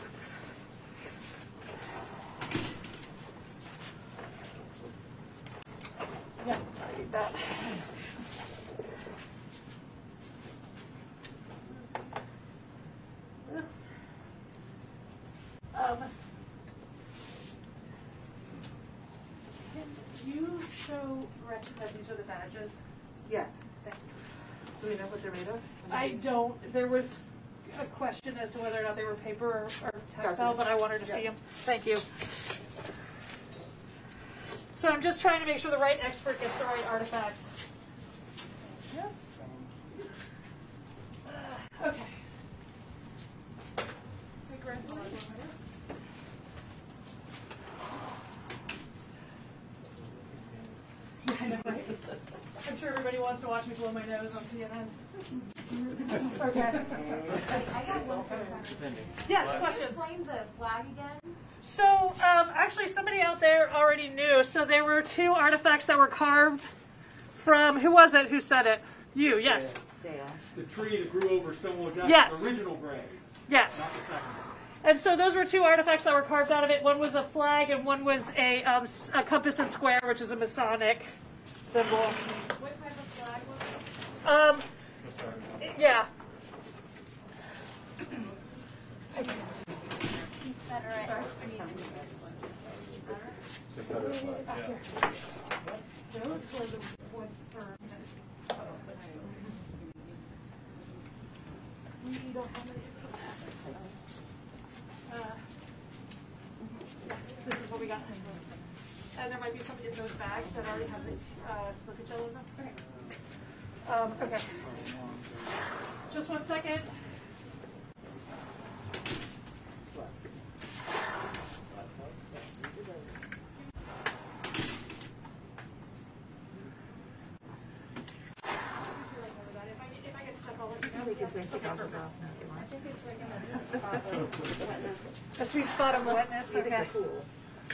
Yeah, I need that. Um, can you show Gretchen that these are the badges? Yes. Thank you. Do we know what they're made of? I don't, there was a question as to whether or not they were paper or, or textile, Gotcha. See them. Thank you. So I'm just trying to make sure the right expert gets the right artifacts. Uh, Okay. Yeah, I know, right? I'm sure everybody wants to watch me blow my nose on CNN. Okay. I got one question. Yes, Can you questions? explain the flag again? So, um, actually, somebody out there already knew. So there were two artifacts that were carved from, who was it who said it? You, yes. The tree that grew over Stonewall Jackson, Yes. original grave, Yes. not the second one. And so those were two artifacts that were carved out of it. One was a flag and one was a, um, s- a compass and square, which is a Masonic symbol. What type of flag was it? Um, yeah. Those were the ones for. We don't have. Uh, This is what we got. And there might be in those bags that already have the slippage all in them. Um, okay. Just one second. If I get stuck, I'll let you know. A sweet spot of wetness, okay.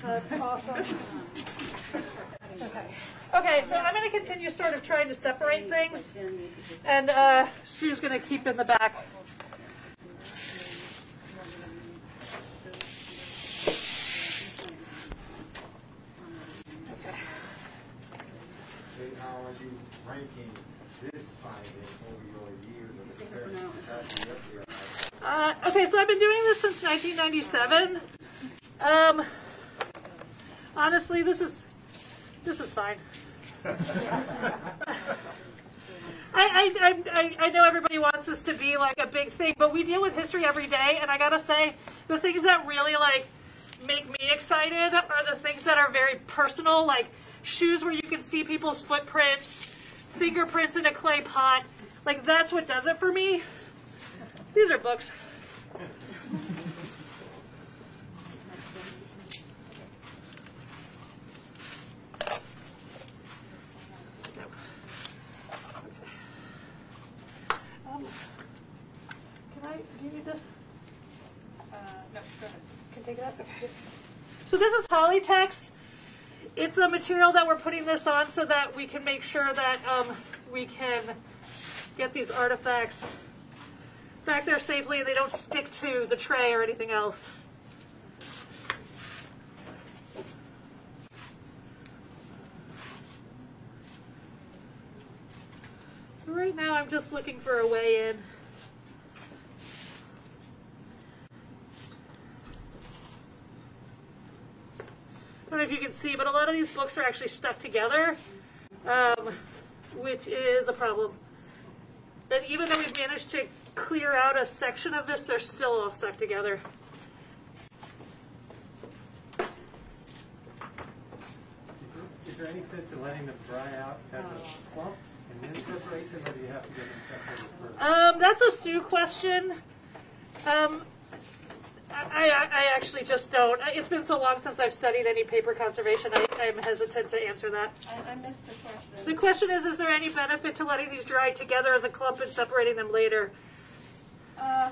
That's awesome. Okay. Okay, so I'm gonna continue sort of trying to separate things, and uh, Sue's gonna keep in the back. ranking this finding over your years of experience as the FBI? Uh, okay, so I've been doing this since 1997. Um, honestly, this is this is fine. I, I, I, I- I know everybody wants this to be like a big thing, but we deal with history every day, and I gotta say, the things that really like make me excited are the things that are very personal, like shoes where you can see people's footprints, fingerprints in a clay pot. Like that's what does it for me. These are books. Um, Can I give you this? Uh, no, go ahead. Can I take that? Okay. So this is Polytex. It's a material that we're putting this on so that we can make sure that um, we can get these artifacts back there safely and they don't stick to the tray or anything else. So right now I'm just looking for a way in. I don't know if you can see, but a lot of these books are actually stuck together, um, which is a problem. And even though we've managed to clear out a section of this, they're still all stuck together. Is there any sense in letting them dry out as a clump and then separate them, or do you have to get them separated first? Um, that's a Sue question. Um, I, I, actually just don't. It's been so long since I've studied any paper conservation, I, I'm hesitant to answer that. I, I missed the question. The question is, is there any benefit to letting these dry together as a clump and separating them later? Uh,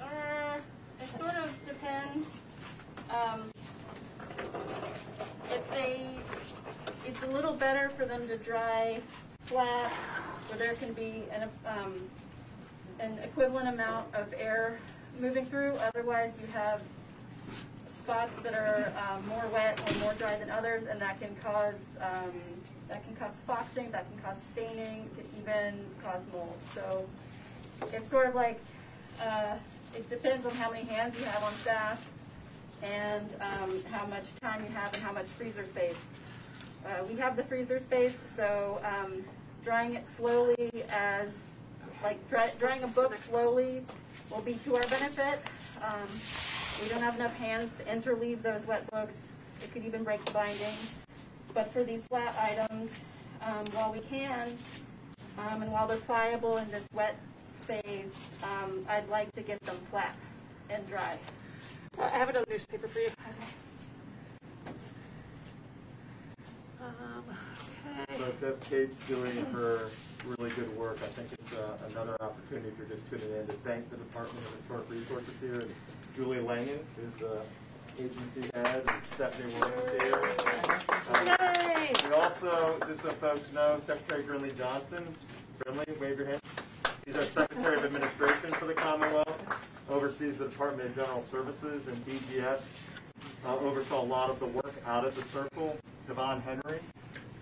uh, it sort of depends. Um, it's a, it's a little better for them to dry flat, where there can be an, um, an equivalent amount of air moving through. Otherwise, you have spots that are um, more wet or more dry than others, and that can cause um, that can cause foxing, that can cause staining, can even cause mold. So it's sort of like uh, it depends on how many hands you have on staff and um, how much time you have and how much freezer space. Uh, we have the freezer space, so um, drying it slowly as like dry, drying a book slowly will be to our benefit. Um, we don't have enough hands to interleave those wet books. It could even break the binding. But for these flat items, um, while we can, um, and while they're pliable in this wet phase, um, I'd like to get them flat and dry. Uh, I have another newspaper for you. Um, okay. So Jess Kate's doing her really good work. I think it's uh, another opportunity if you're just tuning in to thank the Department of Historic Resources here. And Julie Langan, who's the agency head, and Stephanie Williams here. Um, Yay! We also, just so folks know, Secretary Grindly Johnson, Grindly, wave your hand. He's our Secretary of Administration for the Commonwealth, oversees the Department of General Services and DGS, uh, oversaw a lot of the work out of the circle. Devon Henry.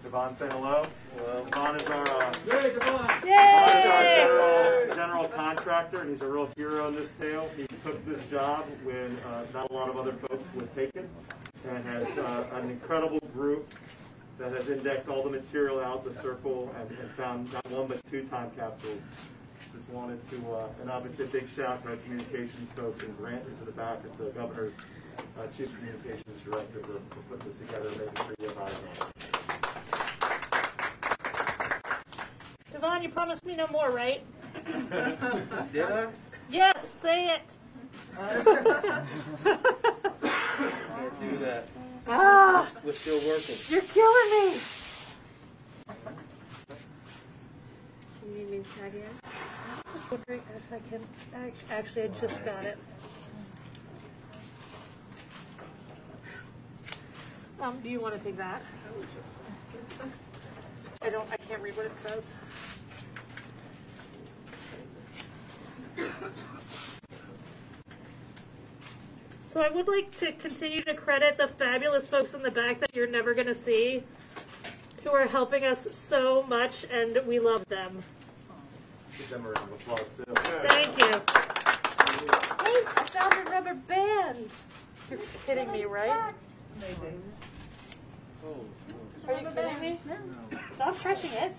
Devon, say hello. Hello. Devon is our, uh, Yay, Devon! Devon is our general, general contractor, and he's a real hero in this tale. He took this job when uh, not a lot of other folks would take it, and has uh, an incredible group that has indexed all the material out the circle and, and found not one but two time capsules. Just wanted to, uh, and obviously a big shout out to our communications folks and Grant into the back of the governor's uh, chief communications director for, for putting this together and making sure you have eyes on it. Devon, you promised me no more, right? Did I? Yes, say it. Can't do that. Ah, We're still working. you're killing me. You need me to tag in? Just wondering if I can. act- Actually, I just got it. Um, do you want to take that? I don't. I can't read what it says. So I would like to continue to credit the fabulous folks in the back that you're never going to see. who are helping us so much, and we love them. Give them a round of applause too. Thank you. Hey, I found a rubber band. You're kidding me, right? Amazing. Are you kidding me? Stop stretching it.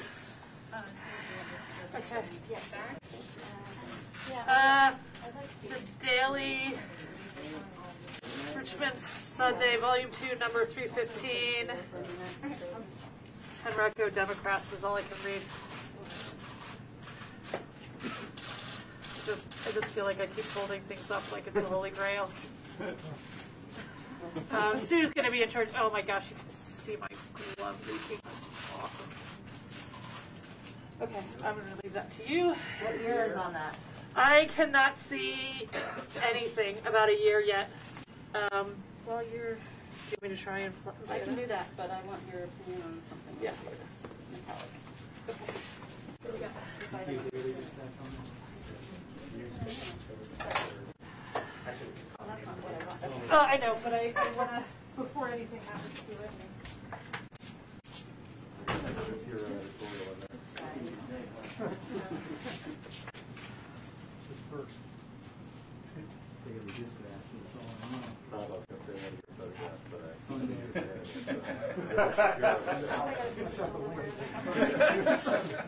Okay. Uh, the Daily Richmond Sunday, Volume 2, number 315. Henrico Democrats is all I can read. I just, I just feel like I keep holding things up like it's the Holy Grail. Um, Sue's going to be in charge. Oh my gosh, you can see my glove leaking. This is awesome. Okay, I'm going to leave that to you. What year is on that? I cannot see anything about a year yet. Um, Well, you're, do you want me to try and? pl- I can do that, but I want your opinion on something. Yes. Metallic. See if they really just back on Oh, I know, but I, I want to, before anything happens to it. Your editorial in there. They gotta be dispatched, that's all I know. Thought I was gonna say one of your photographs, but I. I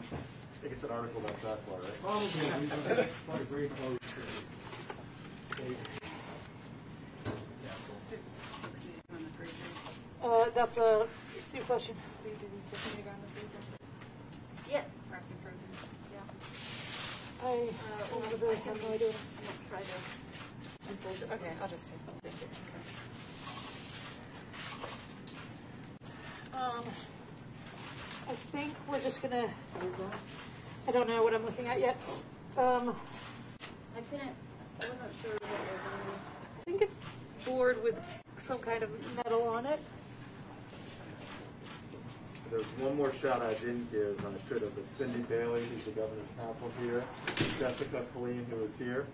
think it's an article about Tesla, right? Probably, we've been quite very close to. they- Uh, that's a Steve question. So you didn't put vinegar in the freezer? Yes. Wrapped in frozen? Yeah. I Uh, really have no idea. Try to unfold it. Okay, I'll just take them. Thank you. Um, I think we're just gonna, I don't know what I'm looking at yet. Um, I couldn't, I wasn't sure what I think it's board with some kind of metal on it. There's one more shout I didn't give, and I should have, but Cindy Bailey, who's the governor's counsel here, Jessica Colleen, who is here.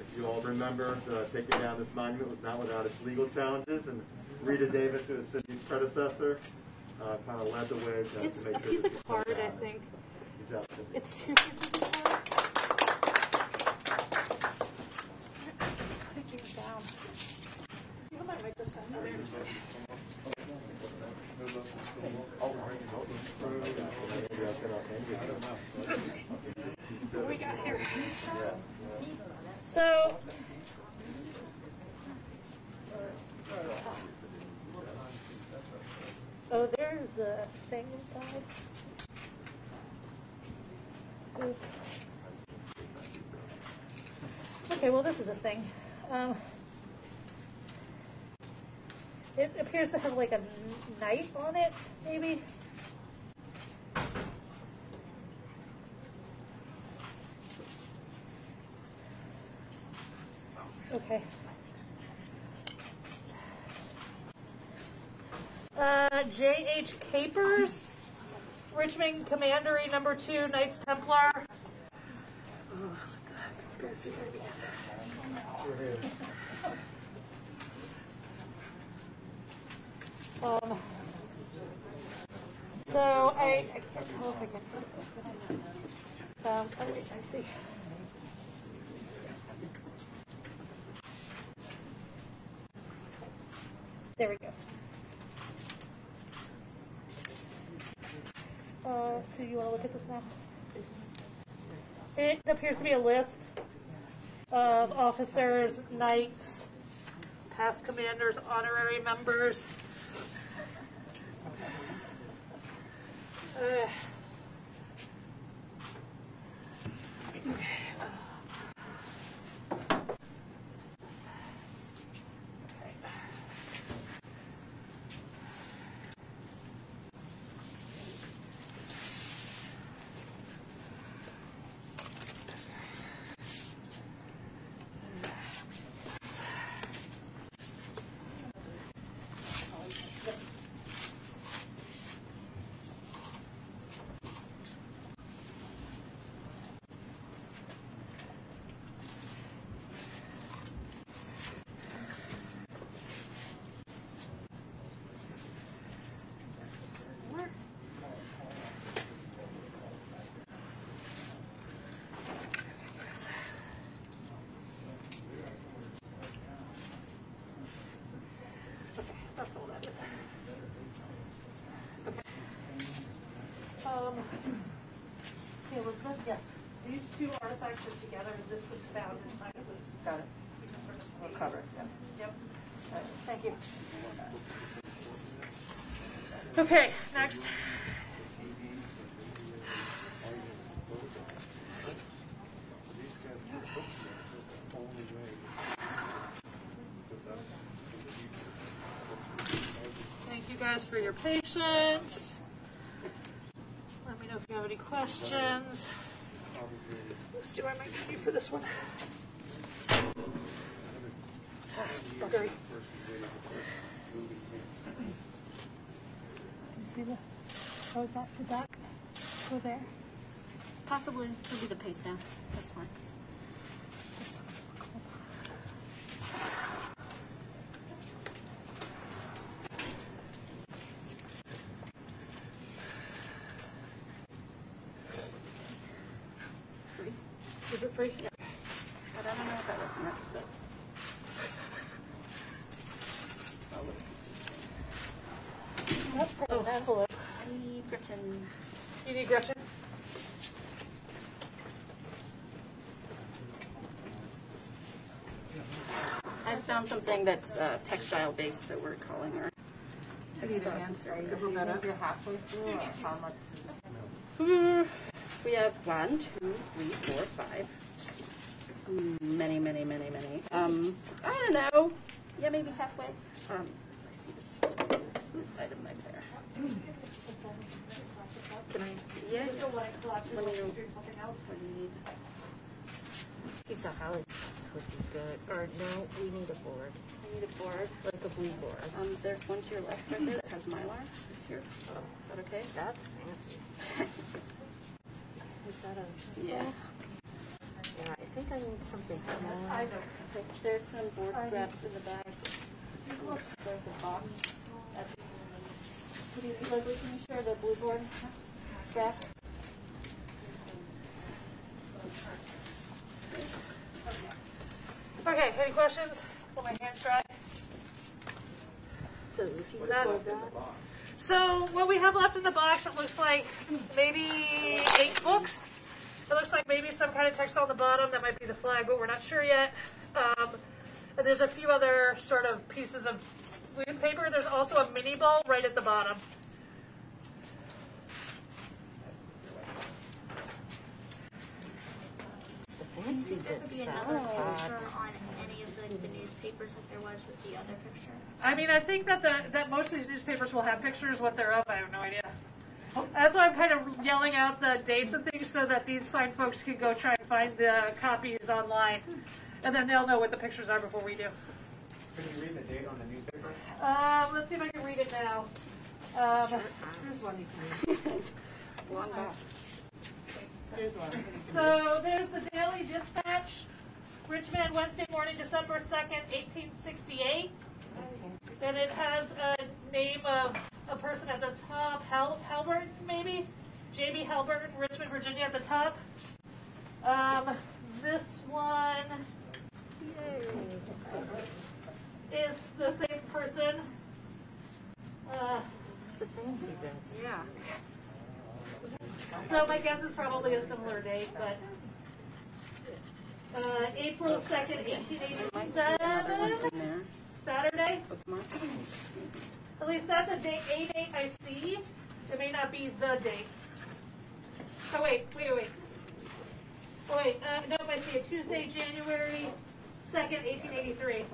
If you all remember, the taking down this monument was not without its legal challenges, and Rita Davis, who is Cindy's predecessor, uh, kind of led the way to to make It's sure. a piece this of was card, I think. Good job, Cindy. It's two pieces of card. Putting things down. You have my microphone. We got here? So. Oh, there's a thing inside. Okay, well, this is a thing. Um, it appears to have like a knight on it, maybe. Okay. Uh, J.H. Capers, Richmond Commandery Number Two, Knights Templar. Oh, what the heck is this gonna be? Um, so I, I can't tell if I can. Um, oh wait, I see. There we go. Uh, so you want to look at this now? It appears to be a list of officers, knights, past commanders, honorary members. And this was found inside of this. Got it. You can sort of We'll cover it, yeah. Yep. Thank you. Okay, next. Thank you guys for your patience. Let me know if you have any questions. Let's see where I might be for this one. Ah, okay. See the, oh, is that, did that go there? Possibly, it'll be the paste down, that's fine. Free? Is it free? Yeah. But I don't know if that was next, but. Oh, envelope. I need Gretchen. You need Gretchen? I found something that's uh, textile based, so we're calling her textile conservator. You're halfway through, or how much? We have one, two, three, four, five. Many, many, many, many. Um, I don't know. Yeah, maybe halfway. Um, I see this, this item right there. Can I? A white collection, Let me something else. What do you need? Piece of holly would be good, or no, we need a board, I need a board. like a blue board. Um, there's one to your left right there that has Mylar. Is here. Is that okay? That's fancy. Is that a? Yeah. Yeah, I think I need something smaller. I. Okay, There's some board scraps in the back. There's a box. That's- Leslie, can you share the blue board scrap? Okay, any questions? Pull my hands dry. So if you That- that, So what we have left in the box, it looks like maybe eight books. It looks like maybe some kind of text on the bottom. That might be the flag, but we're not sure yet. Um, and there's a few other sort of pieces of newspaper. There's also a minié ball right at the bottom. It's the fancy There could bits be that another are picture hot. on any of the, the newspapers that there was with the other picture. I mean, I think that the that most of these newspapers will have pictures. What they're of, I have no idea. That's why I'm kind of yelling out the dates and things so that these fine folks can go try and find the copies online, and then they'll know what the pictures are before we do. Can you read the date on the newspaper? Um, let's see if I can read it now. Um, Here's one you can read. Long back. Here's one. so there's the Daily Dispatch, Richmond, Wednesday morning, December 2nd, 1868. And it has a name of a person at the top, Hal, Halbert, maybe? J.B. Halbert, Richmond, Virginia at the top. Um, this one is the same person. Uh, It's the fancy bits. Yeah. So my guess is probably a similar date, but uh, April second, eighteen eighty-seven, Saturday. At least that's a date, a date I see. It may not be the date. Oh wait, wait, wait. Oh wait, uh, no, I see it. Tuesday, January second, eighteen eighty-three.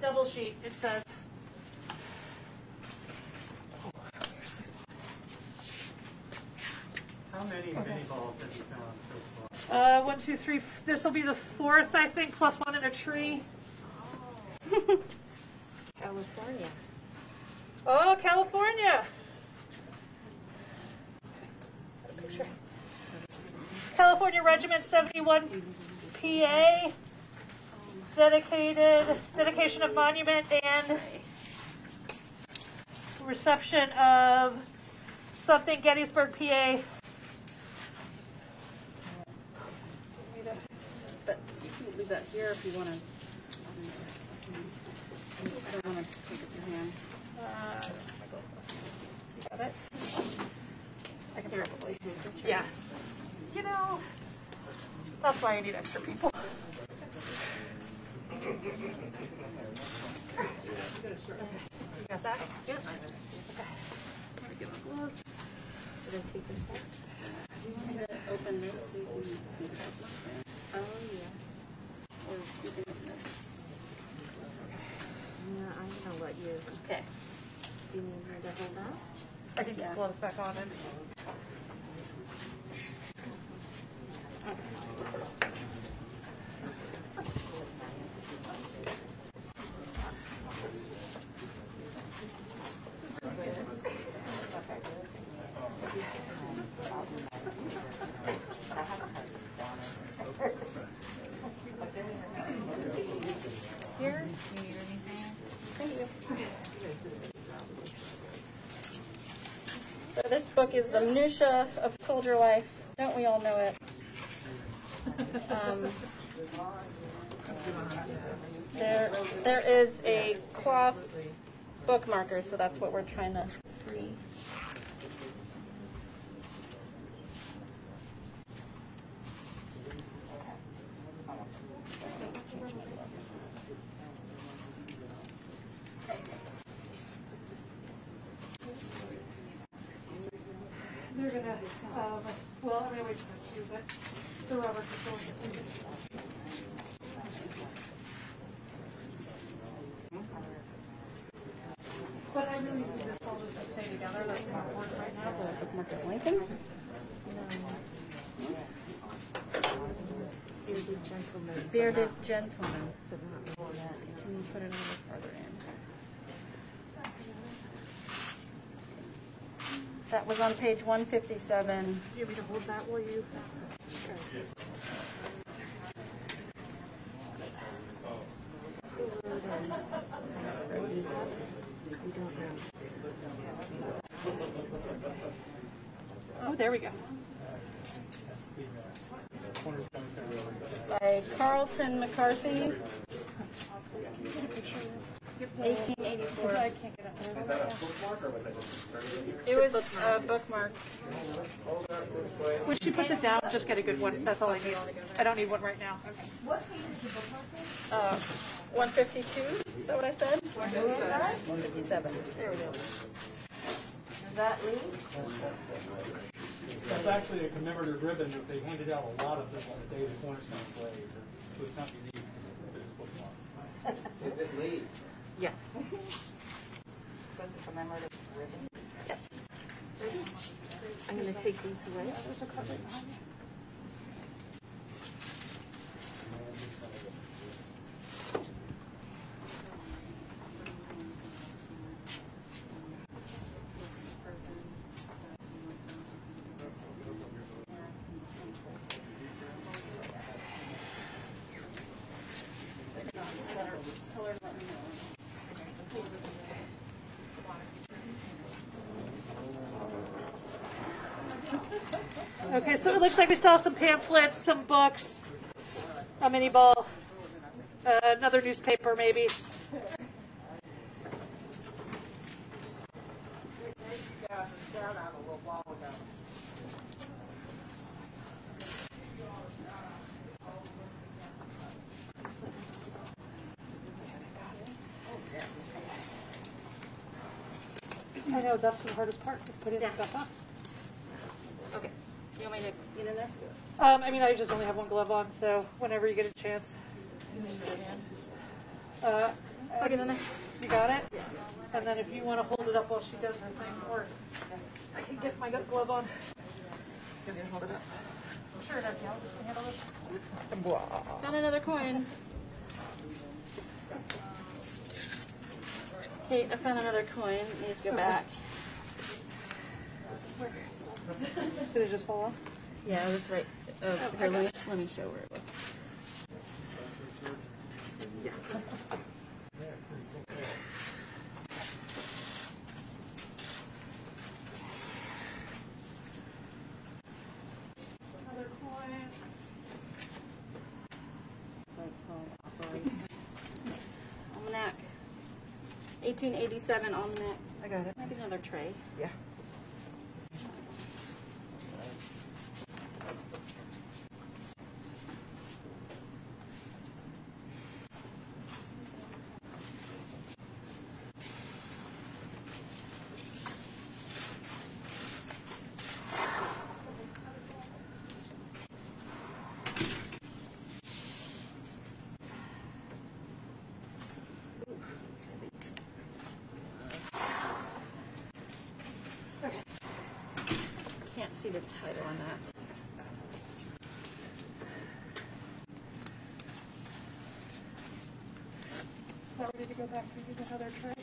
Double sheet, it says. How many minié balls have you found so far? Uh, one, two, three. This will be the fourth, I think, plus one in a tree. California. Oh, California. Picture. California Regiment 71 PA. Dedicated, dedication of monument and reception of something Gettysburg, PA. But you can leave that here if you want to. I don't want to take up your hands. Uh, you got it? I can probably a picture. Yeah. You know, That's why I need extra people. you Got that? Yep. Okay. Should I take this back? I'm gonna open this so you can see the. Oh, yeah. Or you can open. Yeah, I'm gonna let you. Okay. Do you need me to hold that? I can blow this back on and. Here, So this book is the minutia of soldier life. Don't we all know it? Um, there, there is a cloth bookmarker, so that's what we're trying to gonna, um, well, I'm gonna wait for to use. The rubber control. But I really need this all to stay together, that's not word right now. Bookmark of Lincoln. Bearded gentleman. Bearded gentleman. But. Can you put it a little farther in? That was on page 157. Do you want me to hold that while you? Oh, there we go. by Carlton McCarthy, 1884. I can't get it. Is that a bookmark or was that just inserted? It was a bookmark. When she puts it down, just get a good one. That's all I need. I don't need one right now. What page is the bookmark? Uh, 152, is that what I said? 157. There we go. Is that me? That's actually a commemorative ribbon that they handed out a lot of them on the day the cornerstone slave. So it's not unique to this bookmark. Is it Lee? Yes. So it's a commemorative ribbon? Yep. I'm gonna take these away. Okay, so it looks like we still have some pamphlets, some books, a minié ball, uh, another newspaper maybe. I know, that's the hardest part, is putting the stuff on. Okay. You want me to get in there? Um, I mean, I just only have one glove on, so whenever you get a chance. Uh, I'll get in there. You got it? Yeah. And then if you want to hold it up while she does her thing, or I can get my glove on. Can you hold it up? Sure, Deb, yeah, I'll just handle this. Found another coin. Kate, I found another coin. Needs to go back. Did it just fall off? Yeah, it was right. Oh, oh here, let me, let me show where it was. Another coin. Almanac. 1887 almanac. I got it. Maybe another tray. Yeah. See the title on that. To go back tray.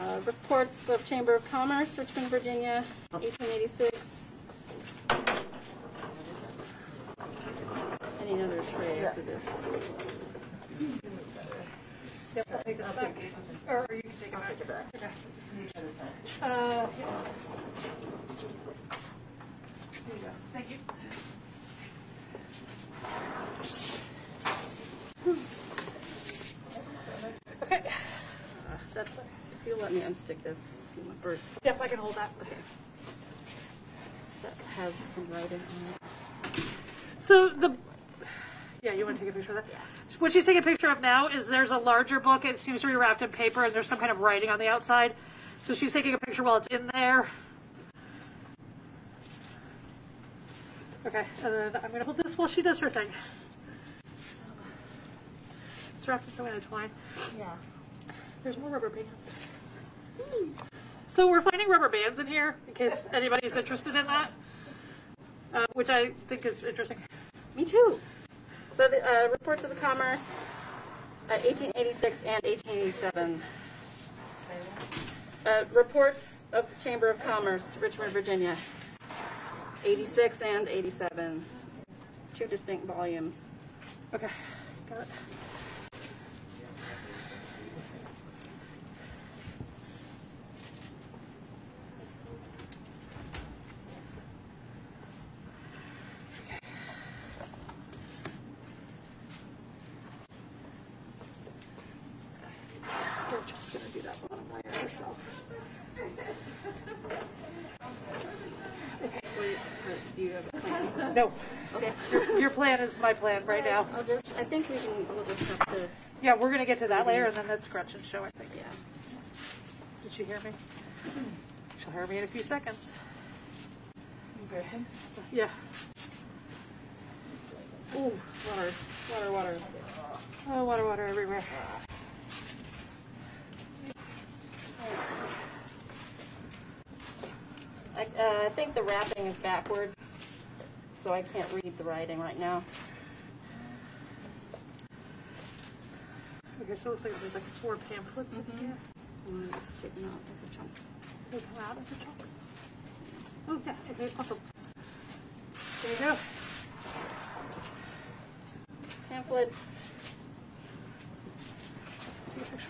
Uh, Reports of Chamber of Commerce, Richmond, Virginia, 1886. I need another tray after this. Yep, I'll take this back. Or you can take it back. Okay. Uh, yeah. Here you go. Thank you. Okay. That's, if you'll let me unstick this, or Yes, I can hold that. Okay. that has some writing on it. So the, yeah, you want to take a picture of that? Yeah. What she's taking a picture of now is there's a larger book. And it seems to be wrapped in paper, and there's some kind of writing on the outside. So she's taking a picture while it's in there. Okay, and then I'm going to hold this while she does her thing. It's wrapped in some kind of twine. Yeah. There's more rubber bands. Hmm. So we're finding rubber bands in here in case anybody's interested in that, uh, which I think is interesting. Me too. So the uh, reports of the commerce, uh, 1886 and 1887. Uh, reports of the Chamber of Commerce, Richmond, Virginia, 86 and 87. Two distinct volumes. Okay, got it. Rachel's gonna do that bottom layer herself. Wait, uh, do you have a plan? No. Okay. Your, your plan is my plan right now. I'll just, I think we can, we'll just have to, Yeah, we're gonna get to that later, and then that's Gretchen's show, I think. yeah. Did she hear me? She'll hear me in a few seconds. Go ahead. Yeah. Ooh, water, water, water. Oh, water, water everywhere. I, uh, I think the wrapping is backwards, so I can't read the writing right now. Okay, so it looks like there's like four pamphlets in mm-hmm. here. I'm just taking out as a chunk. They come out as a chunk. Oh, yeah, okay, awesome. There you go. Pamphlets. Take a picture.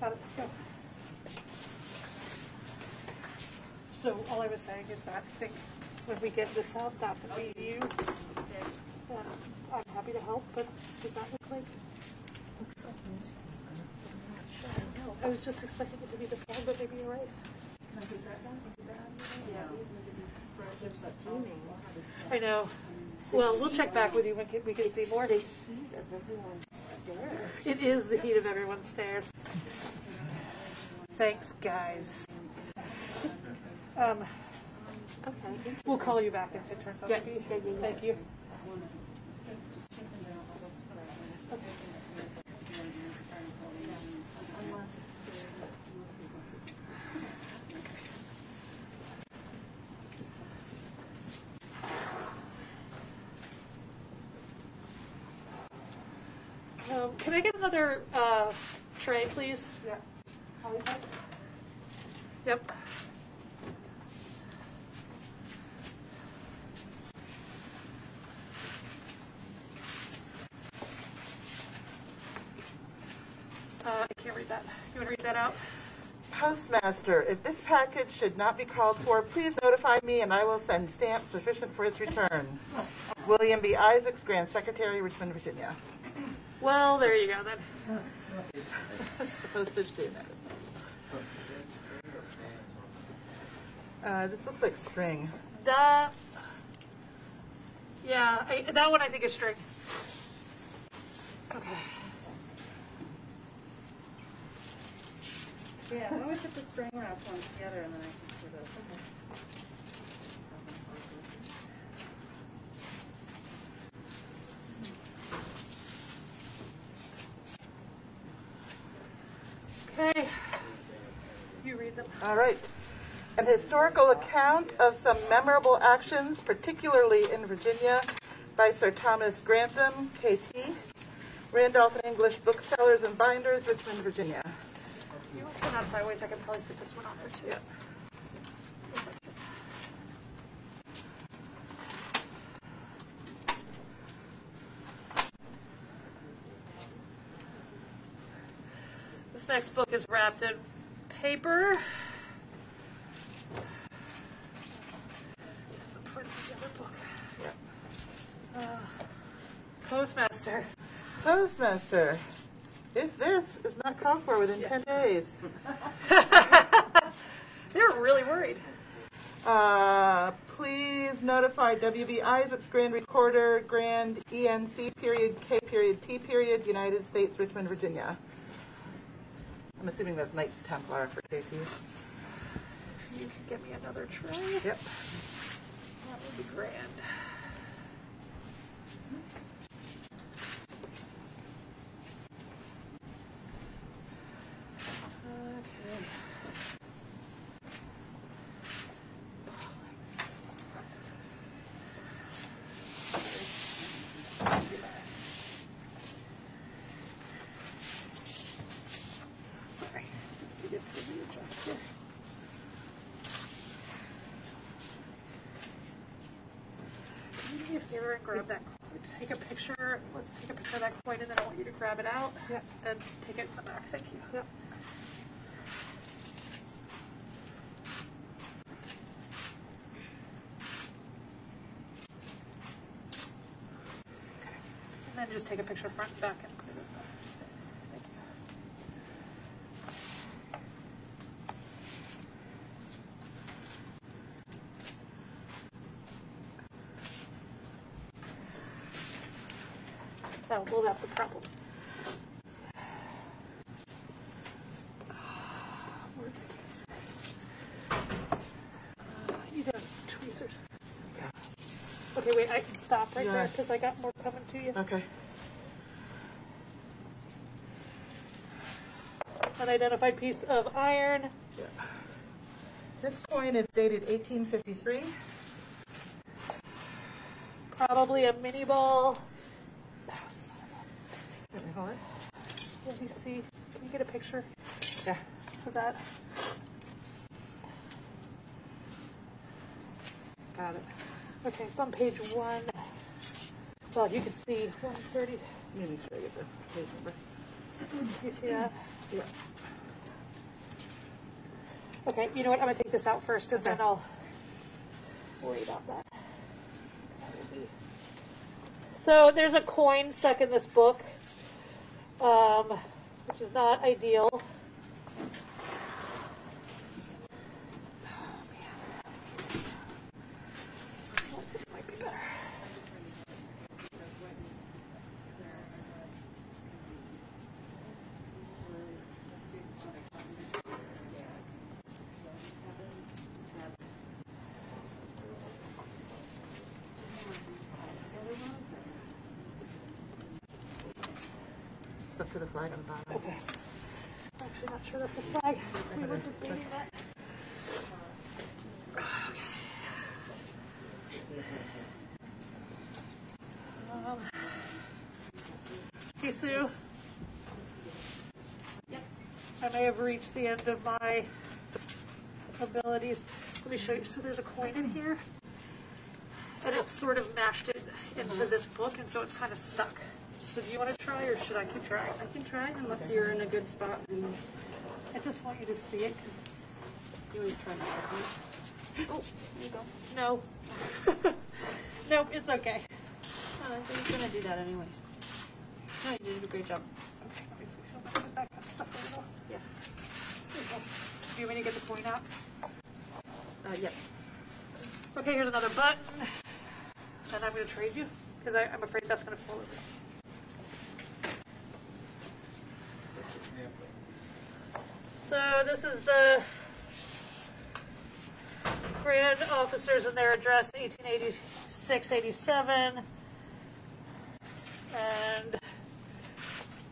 Got it, go. So all I was saying is that I think when we get this out, that's gonna be you. And um, I'm happy to help, but does that look like? Looks like music. Sure. I know. I was just expecting it to be the same, but maybe you're right. can i take There's steaming. I know. Well, we'll check back with you when we can see more. The heat of everyone's stares. It is the heat of everyone's stares. Thanks, guys. Um, Okay. we'll call you back if it turns out Yeah, to be. yeah, yeah, yeah. Thank you. Um, can I get another uh, tray, please? Yeah. Yep. Can't read that. You want to read that out? Postmaster, if this package should not be called for, please notify me and I will send stamps sufficient for its return. William B. Isaacs, Grand Secretary, Richmond, Virginia. Well, there you go then. the postage due notice. Uh, this looks like string. That. Yeah, I, that one I think is string. Okay. Yeah, why don't we put the string wrapped ones together and then I can sort of. Okay. You read them. All right. An historical account of some memorable actions, particularly in Virginia, by Sir Thomas Grantham, KT, Randolph and English Booksellers and Binders, Richmond, Virginia. You want turn that sideways, I can probably fit this one on there too. This next book is wrapped in paper. It's a pretty together book. Uh, Postmaster. Postmaster, if this is not called for within 10 days. They're really worried. Uh, please notify WB Isaacs, Grand Recorder, Grand ENC period, K period, T period, United States, Richmond, Virginia. I'm assuming that's Knight Templar for KT. If you can give me another tray. Yep. That would be grand. Okay. Sorry. Just get it to be adjusted. Can you do me a favor and grab that coin? Take a picture. Let's take a picture of that coin and then I want you to grab it out. Yep. And take it back. Thank you. Yep. Take a picture front and back and it in Thank you. Oh, well, that's a problem. Words I can't say. Uh, You got tweezers. Okay, wait, I can stop right there because I got more coming to you. Okay. Unidentified piece of iron. This coin is dated 1853. Probably a minié ball. Oh, son Let me hold it. Let me see. Can you get a picture Yeah. of that? Got it. Okay, it's on page one. Well, you can see 130. Let me make sure I get the page number. You see that? Yeah. Okay, you know what? I'm gonna take this out first, and then I'll worry about that. That will be- So there's a coin stuck in this book, um, which is not ideal. Oh, This might be better. It's up to the flag on the. Okay. Actually, not sure that's a flag. We were debating that. Um, Hey, Sue. Yep. I may have reached the end of my abilities. Let me show you. So there's a coin in here, and it's sort of mashed it into this book, and so it's kind of stuck. So do you want to try, or should I keep trying? I can try unless you're in a good spot and I just want you to see it, because you want to try to check me. Oh, there you go. No. nope, it's okay. Oh, I think you're gonna do that anyway. No, you did a great job. Okay, let me see if I'll get that got stuck a little. Yeah. There you go. Do you want me to get the point out? Uh, yes. Okay, here's another button. And I'm going to trade you, because I'm afraid that's going to fall over. So this is the grand officers and their address, 1886, 87. And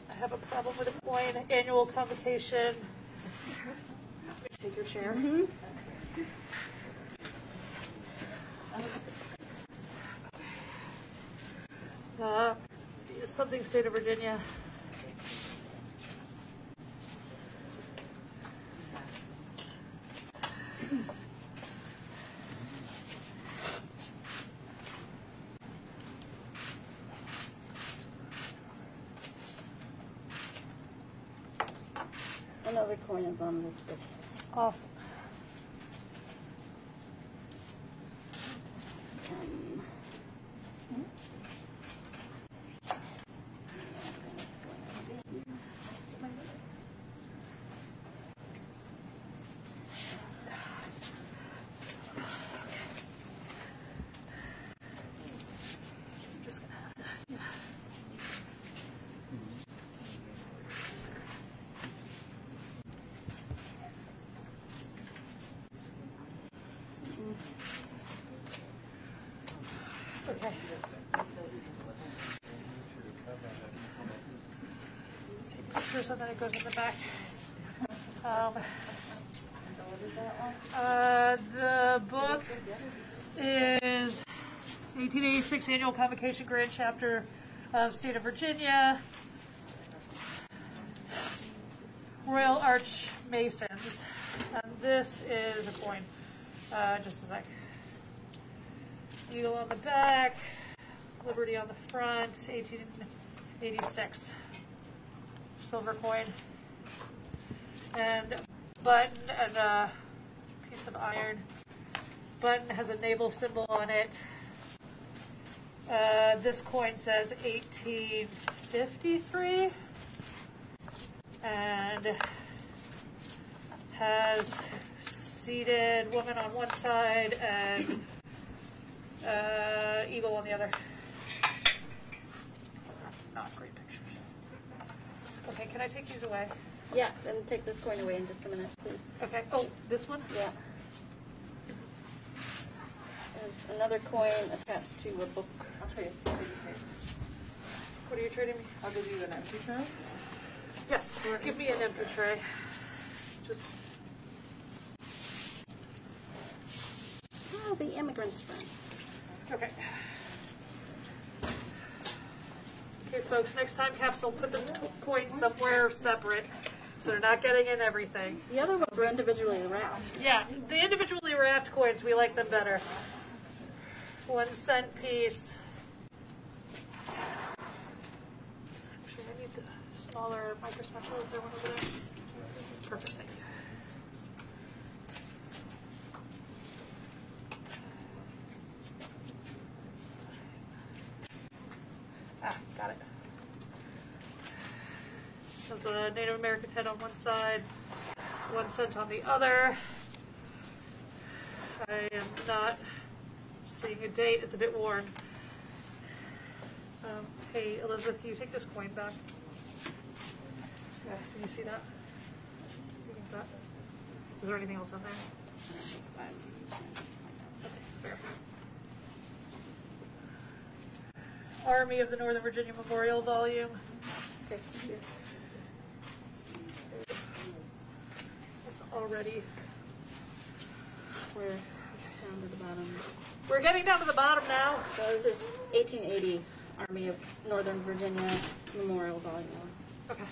I have a problem with a coin, annual convocation. Take your chair. Uh, something state of Virginia. And then it goes in the back. Um, uh, the book is 1886 Annual Convocation Grand Chapter of State of Virginia. Royal Arch Masons. And this is a coin. Uh, just a sec. Eagle on the back, Liberty on the front, 1886. Silver coin. And button and a piece of iron. Button has a naval symbol on it. Uh, this coin says 1853 and has seated woman on one side and uh, eagle on the other. Not great pictures. Okay, can I take these away? Yeah, and take this coin away in just a minute, please. Okay. Oh, this one? Yeah. There's another coin attached to a book. I'll trade. What are you trading me? I'll give you an empty tray. Yes, give me an empty tray. Just Oh, the immigrant's friend. okay. Okay, folks. Next time, capsule, put the coins somewhere separate, so they're not getting in everything. The other ones were individually wrapped. Yeah, the individually wrapped coins, we like them better. One cent piece. Actually, I need the smaller micro special. Is there one over there? Perfect, thank you. Ah, got it. Native American head on one side, one cent on the other. I am not seeing a date. It's a bit worn. Um, hey, Elizabeth, can you take this coin back? Yeah, can you see that? Is there anything else in there? Okay, fair. Army of the Northern Virginia Memorial Volume. Okay, thank you. It's already. We're down to the bottom. We're getting down to the bottom now. So this is 1880 Army of Northern Virginia Memorial Volume. Okay.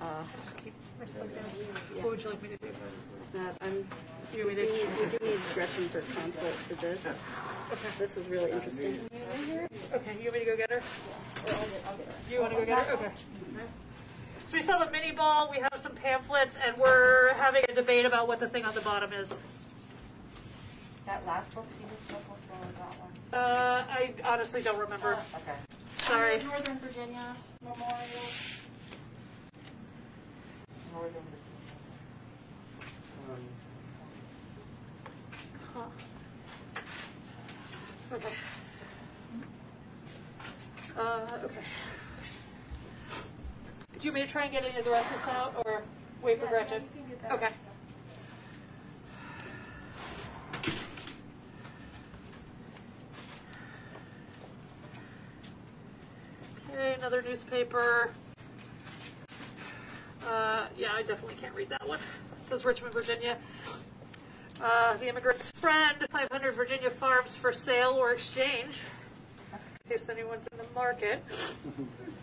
Uh, Keep misplacing. Yeah. What would you like me to do? that I'm. You We do, we do need Gretchen for consult for this. Okay. This is really interesting. Okay, you want me to go get her? Or I'll get, I'll get her. You want to go get her? Okay. So we saw the minié ball, we have some pamphlets, and we're having a debate about what the thing on the bottom is. That last book, you just took, which one was that one? Uh, I honestly don't remember. Okay. Sorry. Northern Virginia Memorial. Northern Um, Huh. Okay. Uh, okay. Do you want me to try and get any of the rest of this out, or wait for Gretchen? Okay. Okay, another newspaper. Uh, yeah, I definitely can't read that one. It says Richmond, Virginia. Uh, the Immigrant's Friend, 500 Virginia Farms for sale or exchange, in case anyone's in the market.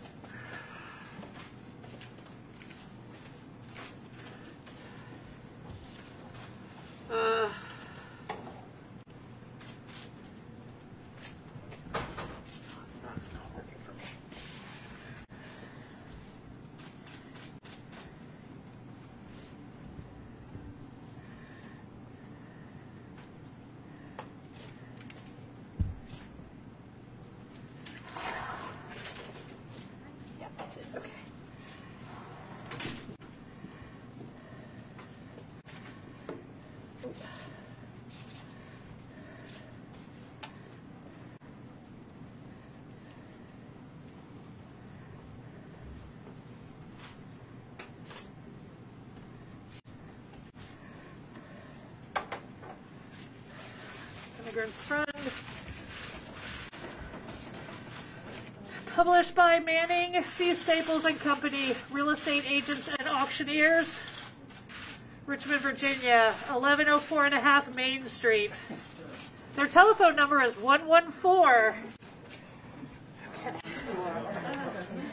Uh, Immigrant's Friend. Published by Manning, C. Staples and Company, real estate agents and auctioneers. Richmond, Virginia, 1104 and a half Main Street. Their telephone number is 114.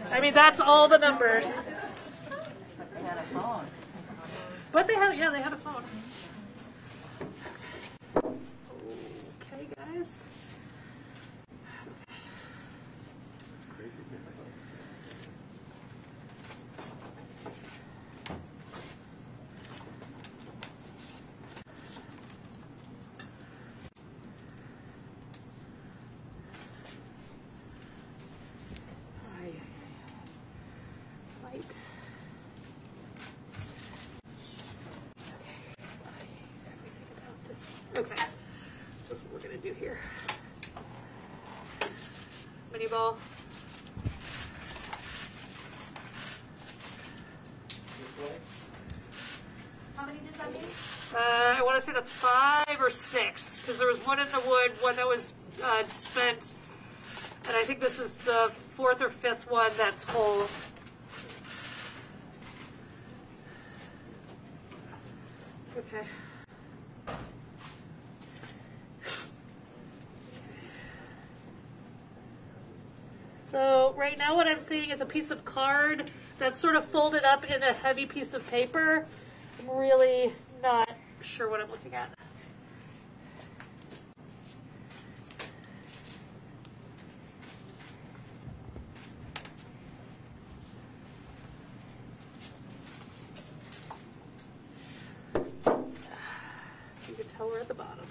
I mean, that's all the numbers. They had a phone. But they have, yeah, they had a phone. Okay, guys. Light. everything about this one. Okay, this is what we're gonna do here. Minié ball. How many does that mean? Uh, I wanna say that's five or six, because there was one in the wood, one that was, uh, spent, and I think this is the fourth or fifth one that's whole. Okay. So right now what I'm seeing is a piece of card that's sort of folded up in a heavy piece of paper. I'm really not sure what I'm looking at. You can tell we're at the bottom.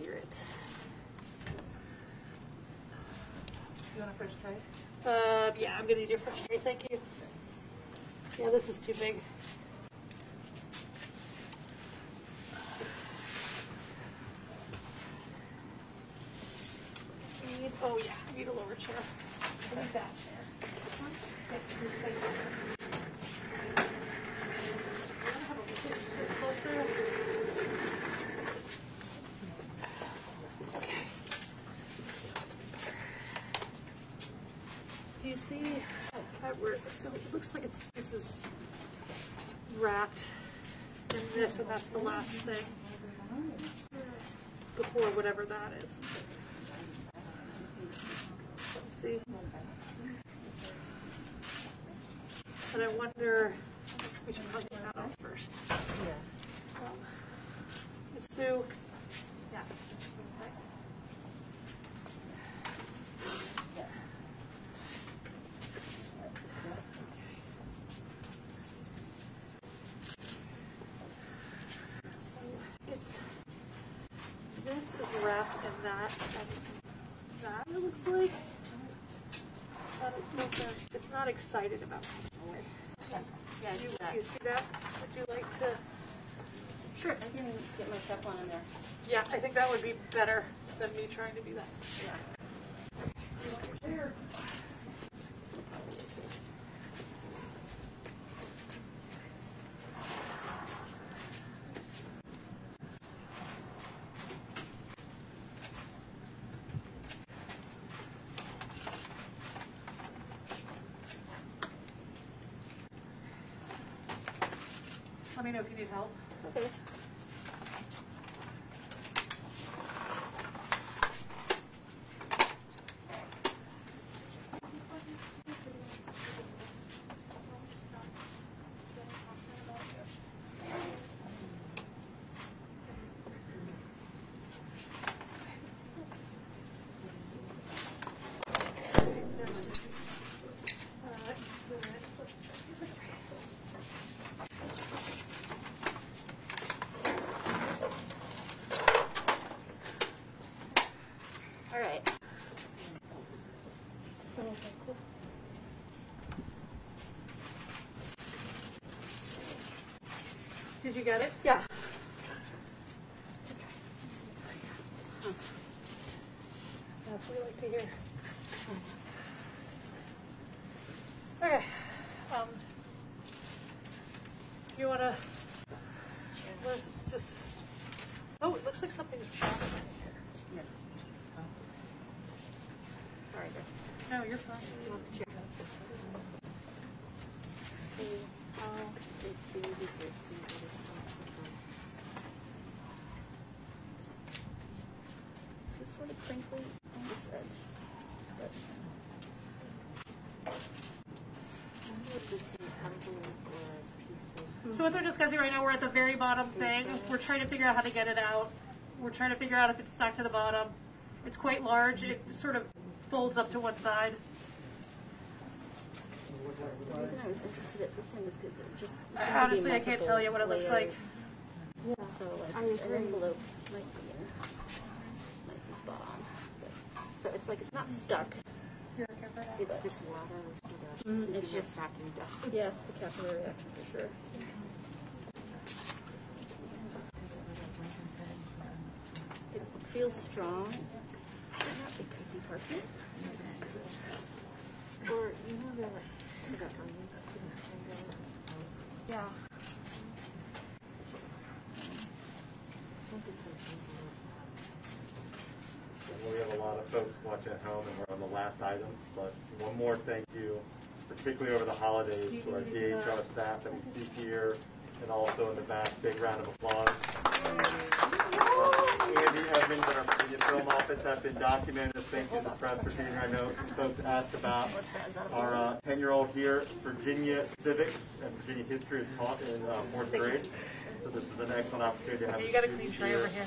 Hear it. You want a fresh tray? Uh, yeah, I'm gonna need your fresh thank you. Yeah, this is too big. Need, oh yeah, I need a lower chair. I need that chair. This one? Yes, this is like- I wanna have a look at this closer. Okay. Do you see that we're, so it looks like it's, this is wrapped in this and that's the last thing before whatever that is. See? And I wonder, we should probably take that off first. Yeah. Um, Sue? Yeah. So it's, this is wrapped in that, that it looks like. It it's not excited about going away. Yeah, You, see that. you see that? Would you like to? Sure. I can get my step one in there. Yeah, I think that would be better than me trying to do that. Yeah. Let me know if you need help. Okay. You get it? Yeah. That's what we like to hear. Okay. Um, you wanna just? Oh, it looks like something's shot in here. Yeah. Sorry, No, you're fine. So, how big is it? It is something. Just sort of crinkly on this edge. But This is an envelope or a piece of. So what they're discussing right now, we're at the very bottom thing. We're trying to figure out how to get it out. We're trying to figure out if it's stuck to the bottom. It's quite large. It sort of folds up to one side. the reason I was interested at this one is because it just. I- seemed to be honestly, I can't tell you what it looks like. layers. So like I an agree. envelope might be in, might be spot on. But, so it's like it's not stuck. It's just water. Mm, it's just- packing down. Yes, the capillary action for sure. It feels strong. It could be parchment. Or, you know, the, so the onionskin kind. Yeah. I think it's something. We have a lot of folks watching at home, and we're on the last item, but one more thank you, particularly over the holidays, to our DHR staff that we see here, and also in the back, big round of applause. Andy Edmonds and our Virginia Film Office have been documenting this thing through the press for junior. I know some folks asked about our uh, 10-year-old here, Virginia civics and Virginia history is taught in uh, fourth grade. So this is an excellent opportunity to have. You a got a clean tray over here.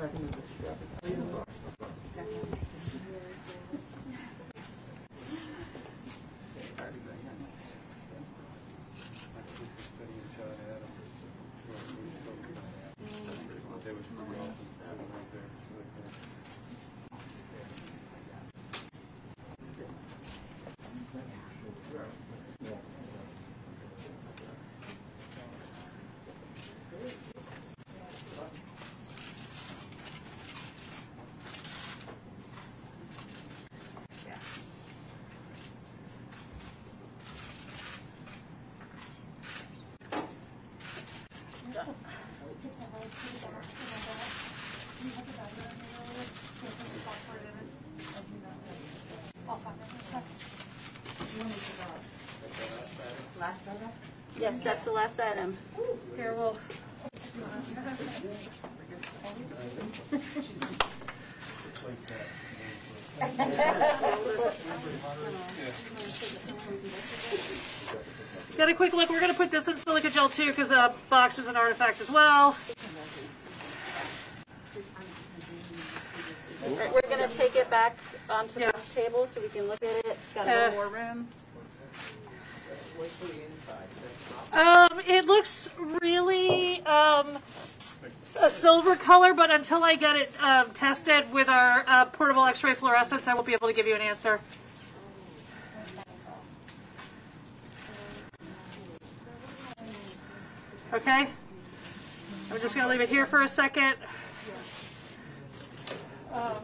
And watch it, so. Yes, that's the last item. Here, we'll. Got a quick look. We're going to put this in silica gel too because the box is an artifact as well. Right, we're gonna take it back onto the table so we can look at it. Got a Uh, little more room. Um, it looks really um, a silver color, but until I get it um, tested with our uh, portable X-ray fluorescence, I won't be able to give you an answer. Okay, I'm just gonna leave it here for a second. Um,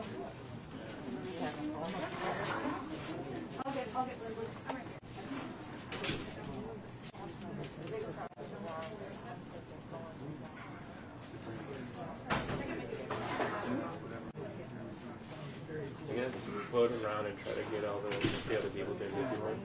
float around and try to get all the, the other people doing Disneyland.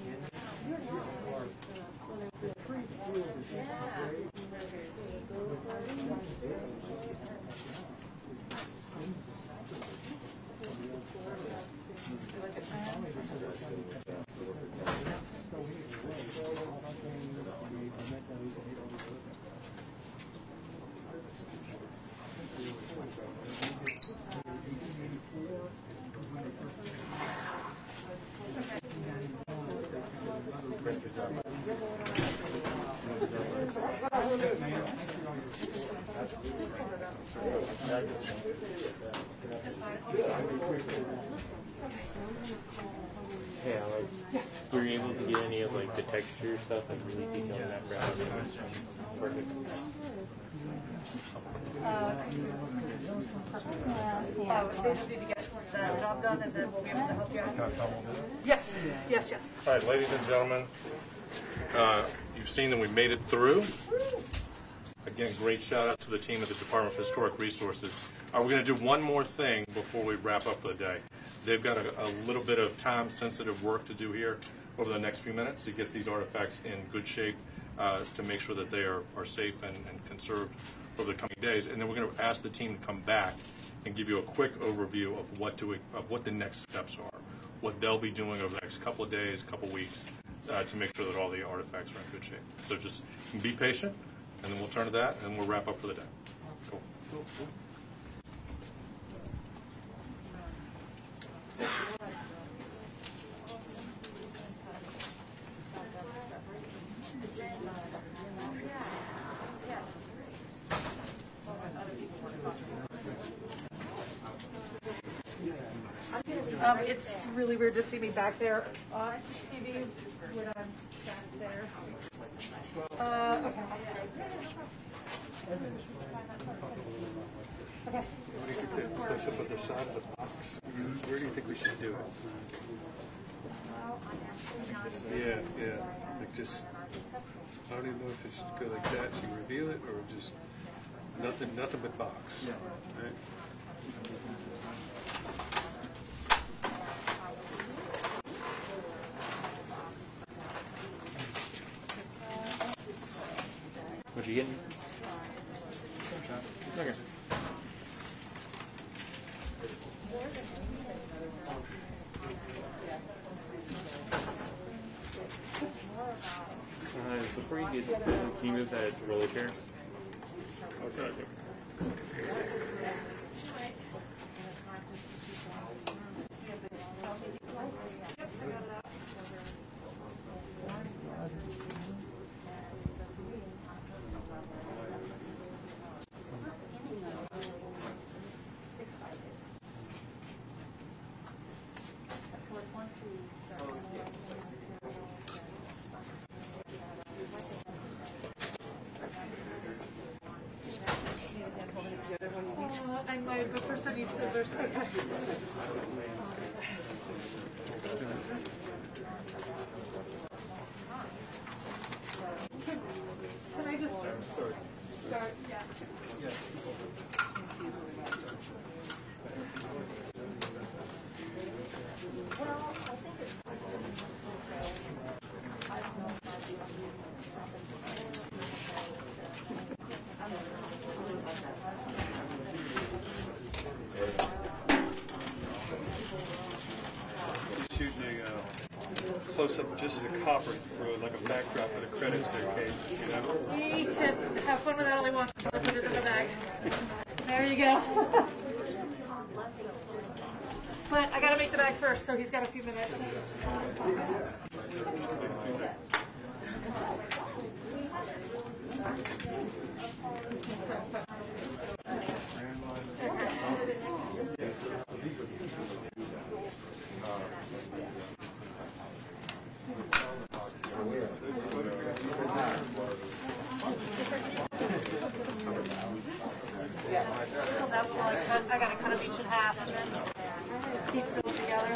Yeah, like, were you able to get any of like the texture stuff, like really detailed in that brown? Perfect. Yes, yes, yes. All right, ladies and gentlemen, uh, you've seen that we made it through. Again, great shout out to the team at the Department of Historic Resources. Uh, we're going to do one more thing before we wrap up for the day. They've got a, a little bit of time-sensitive work to do here over the next few minutes to get these artifacts in good shape uh, to make sure that they are, are safe and, and conserved over the coming days. And then we're going to ask the team to come back and give you a quick overview of what to of what the next steps are, what they'll be doing over the next couple of days, couple of weeks, uh, to make sure that all the artifacts are in good shape. So just be patient, and then we'll turn to that, and we'll wrap up for the day. Cool. Um, it's really weird to see me back there on TV when I'm back there. Uh, okay. Where do you think we should do it? Yeah, yeah, like just, I don't even know if it should go like that, so you reveal it, or just nothing, nothing but box. Yeah. Right? What'd you get? Okay. Uh, before you get, can you move that roller chair? Okay. there's copper for like a backdrop of the Kate, you know? Can have fun with that only once. I'll put it in the bag. There you go. But I gotta make the bag first, so he's got a few minutes. So that's what I cut. I gotta cut them each in half and then piece them together.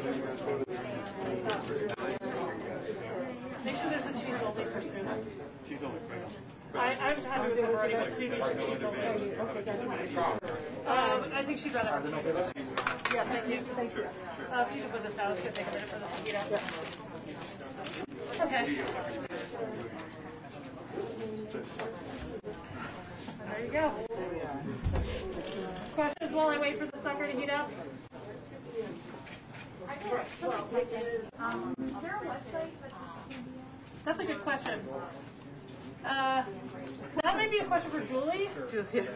sure there's only for Sue. She's only credit. I, I've had it with already, but Sue needs a cheese only. Um, I think she'd rather have cheese. Yeah, thank you. Thank you. Uh, if you could put this out, it's gonna take a minute for this to heat up. Okay. There you go. Questions while I wait for the sucker to heat up? Um, is there a website that That's a good question. Uh, that might be a question for Julie. Is it,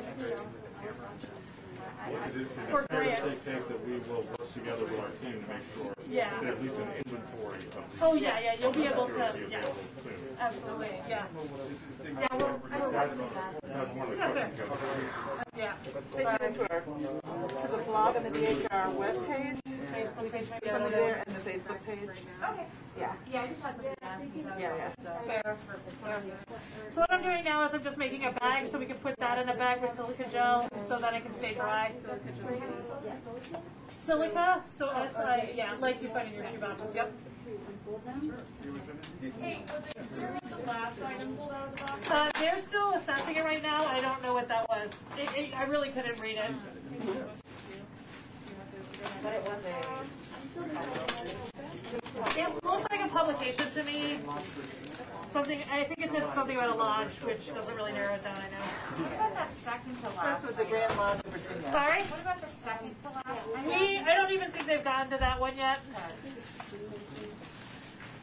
Or is it fair to say, Kate, that we will work together with our team to make sure Yeah. that at least an inventory of these. Oh, yeah, yeah, you'll be able to, be yeah. Absolutely, yeah. Yeah, well, That's one of the questions. that yeah. Stay tuned to our, to the blog and the DHR webpage. Facebook page, maybe It's over under there. there and the Facebook page. Okay. Yeah. Yeah, I just had to ask. Yeah, yeah. Fair. So what I'm doing now is I'm just making a bag so we can put that in a bag with silica gel so that it can stay dry. Silica, so S I, yeah, like you find in your shoebox, yep. Hey, was it, the last item pulled out of the box? Uh, they're still assessing it right now, I don't know what that was. It, it, I really couldn't read it. But it was a. It looks like a publication to me. Something, I think it says something about a lodge, which doesn't really narrow it down, I know. What about that second to last? That's with the Grand Lodge of Virginia. Sorry? What about the second to last? We, I don't even think they've gotten to that one yet.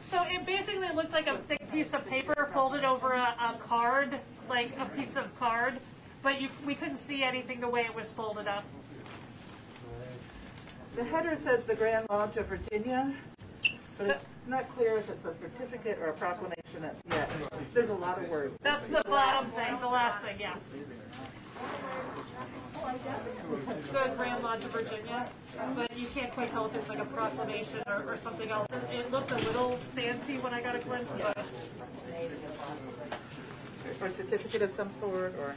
So it basically looked like a thick piece of paper folded over a, a card, like a piece of card, but you, we couldn't see anything the way it was folded up. The header says the Grand Lodge of Virginia, but it's not clear if it's a certificate or a proclamation yet. There's a lot of words. That's the bottom thing, the last thing, yeah. The Grand Lodge of Virginia, but you can't quite tell if it's like a proclamation or, or something else. It- It looked a little fancy when I got a glimpse, but Or a certificate of some sort, or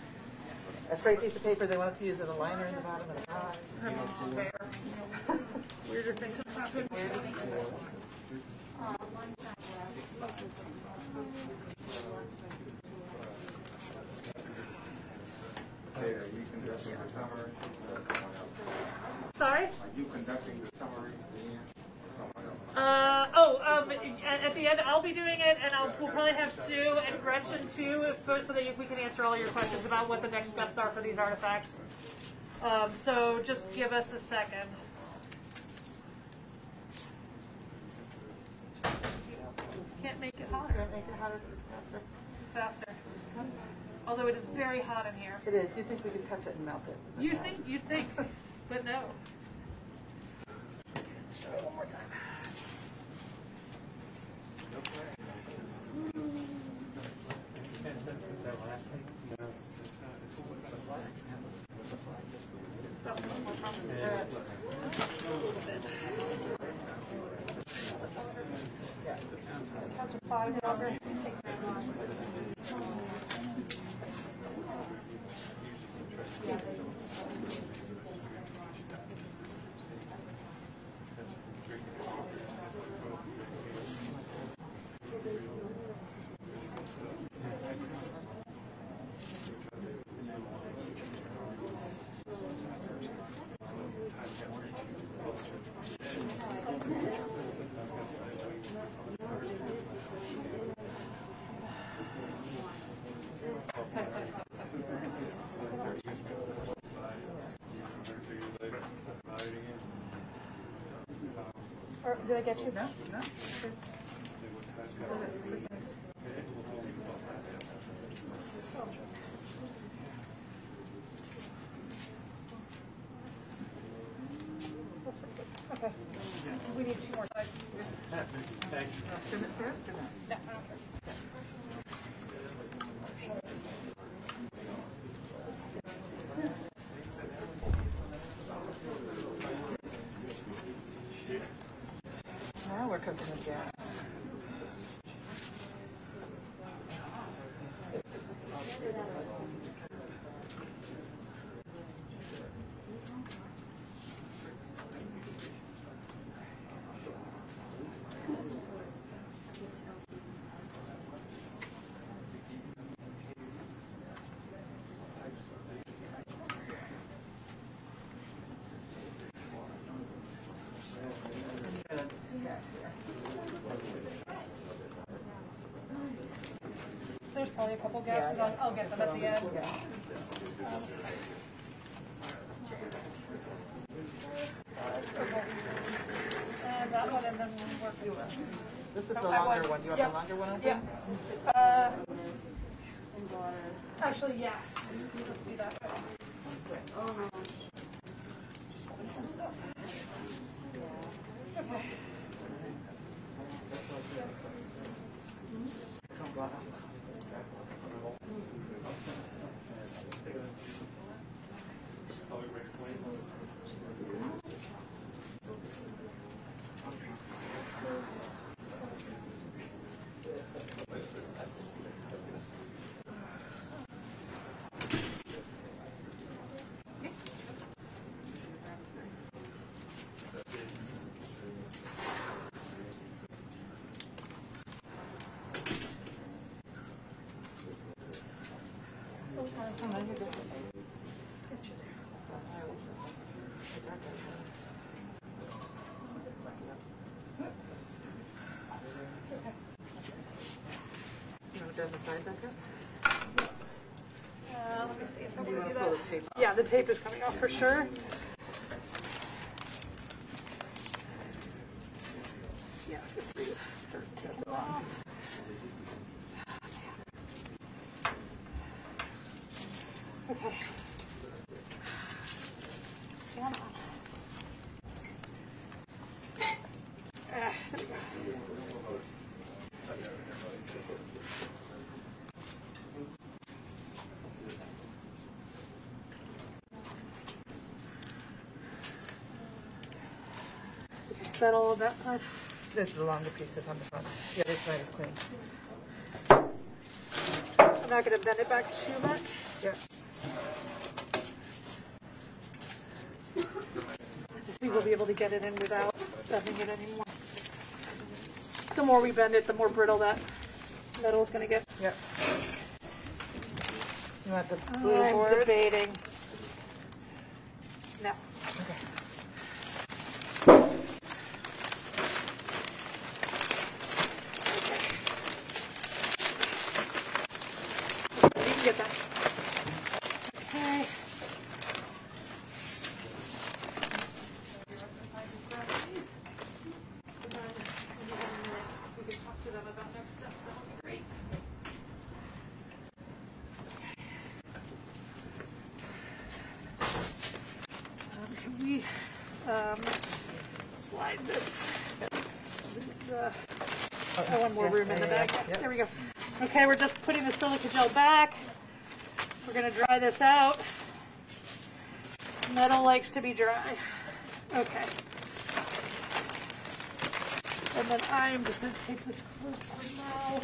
a straight piece of paper they wanted to use as a liner in the bottom of the pie. weirder things have happened. Hey, are you conducting the summary? Or someone else? Sorry? Are you conducting the summary then? Or someone else? Uh, oh, um, at, at the end, I'll be doing it, and I'll, we'll probably have Sue and Gretchen too, if, so that we can answer all your questions about what the next steps are for these artifacts. Um, so just give us a second. Can't make it hotter. Can't make it hotter, faster. Faster. Although it is very hot in here. It is. You think we could touch it and melt it? You think, you'd think, but no. Let's try it One more time. five number. Or, did I get you? No, no. Okay. We need two more slides. Thank you. Trim There's probably a couple gaps, and I'll, I'll get them at the end. Okay. And that one, and then we'll work with This is the Oh, that longer one. Do you want Yep. the longer one? Yep. Uh, actually, yeah. Let's do that Yeah, the tape is coming off for sure. Yeah, it's for you. Start to take it off. Okay. Come on. Ah, there we go. Is that all of that side? There's the longer pieces on the front. Yeah, this side is clean. I'm not gonna bend it back too much. Yeah. Think we'll be able to get it in without bending it anymore. The more we bend it, the more brittle that metal is gonna get. Yep. You want the blue oh, I'm board? debating. No. You can get that. Okay. We can talk to them about next steps. That would be great. Um, Can we um, slide this? the- I want more yeah, room in the bag. There we go. Okay, we're just putting the silica gel back. We're gonna dry this out. Metal likes to be dry. Okay. And then I'm just gonna take this close for now.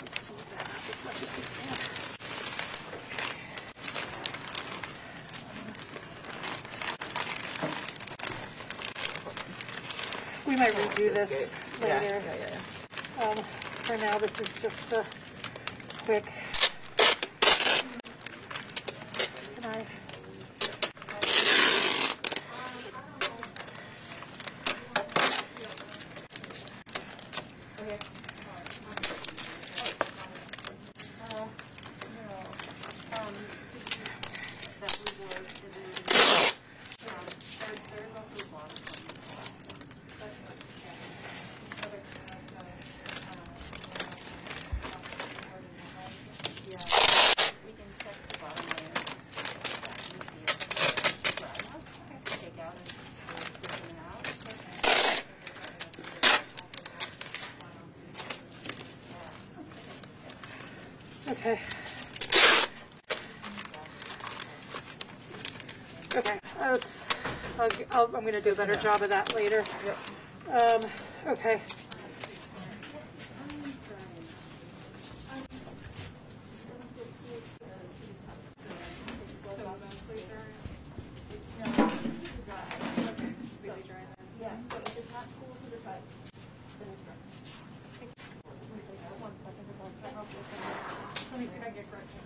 Let's fold that up as much as we can. We might redo this later. yeah, yeah, yeah. Um, for now, this is just a quick. Can I? Okay. Okay, I'll, I'll, I'm gonna do a better job of that later. Um, okay. So mostly dry? Yeah. Okay, completely dry then? Yeah, so if it's not cool to the touch, then it's dry. Let me see if I can get correction.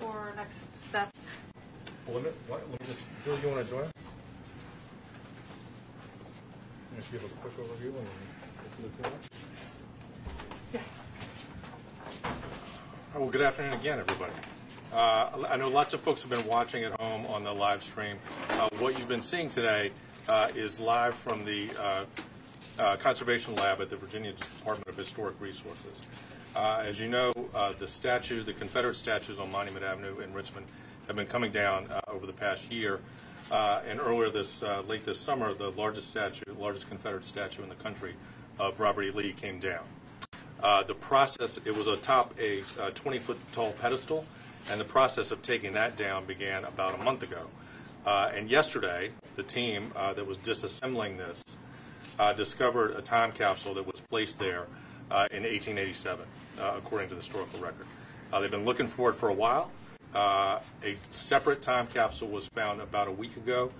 for next steps. Well, let me, what, let me just, Jill, you want to join us? Just give a quick overview and then look at it. Oh, Well, good afternoon again, everybody. Uh, I know lots of folks have been watching at home on the live stream. Uh, What you've been seeing today uh, is live from the uh, uh, Conservation Lab at the Virginia Department of Historic Resources. Uh, As you know, the statue, the Confederate statues on Monument Avenue in Richmond have been coming down over the past year. And earlier this, late this summer, the largest statue, largest Confederate statue in the country of Robert E. Lee came down. Uh, The process, it was atop a 20-foot tall pedestal, and the process of taking that down began about a month ago. Uh, And yesterday, the team uh, that was disassembling this uh, discovered a time capsule that was placed there uh, in 1887, uh, according to the historical record. Uh, They've been looking for it for a while. A separate time capsule was found about a week ago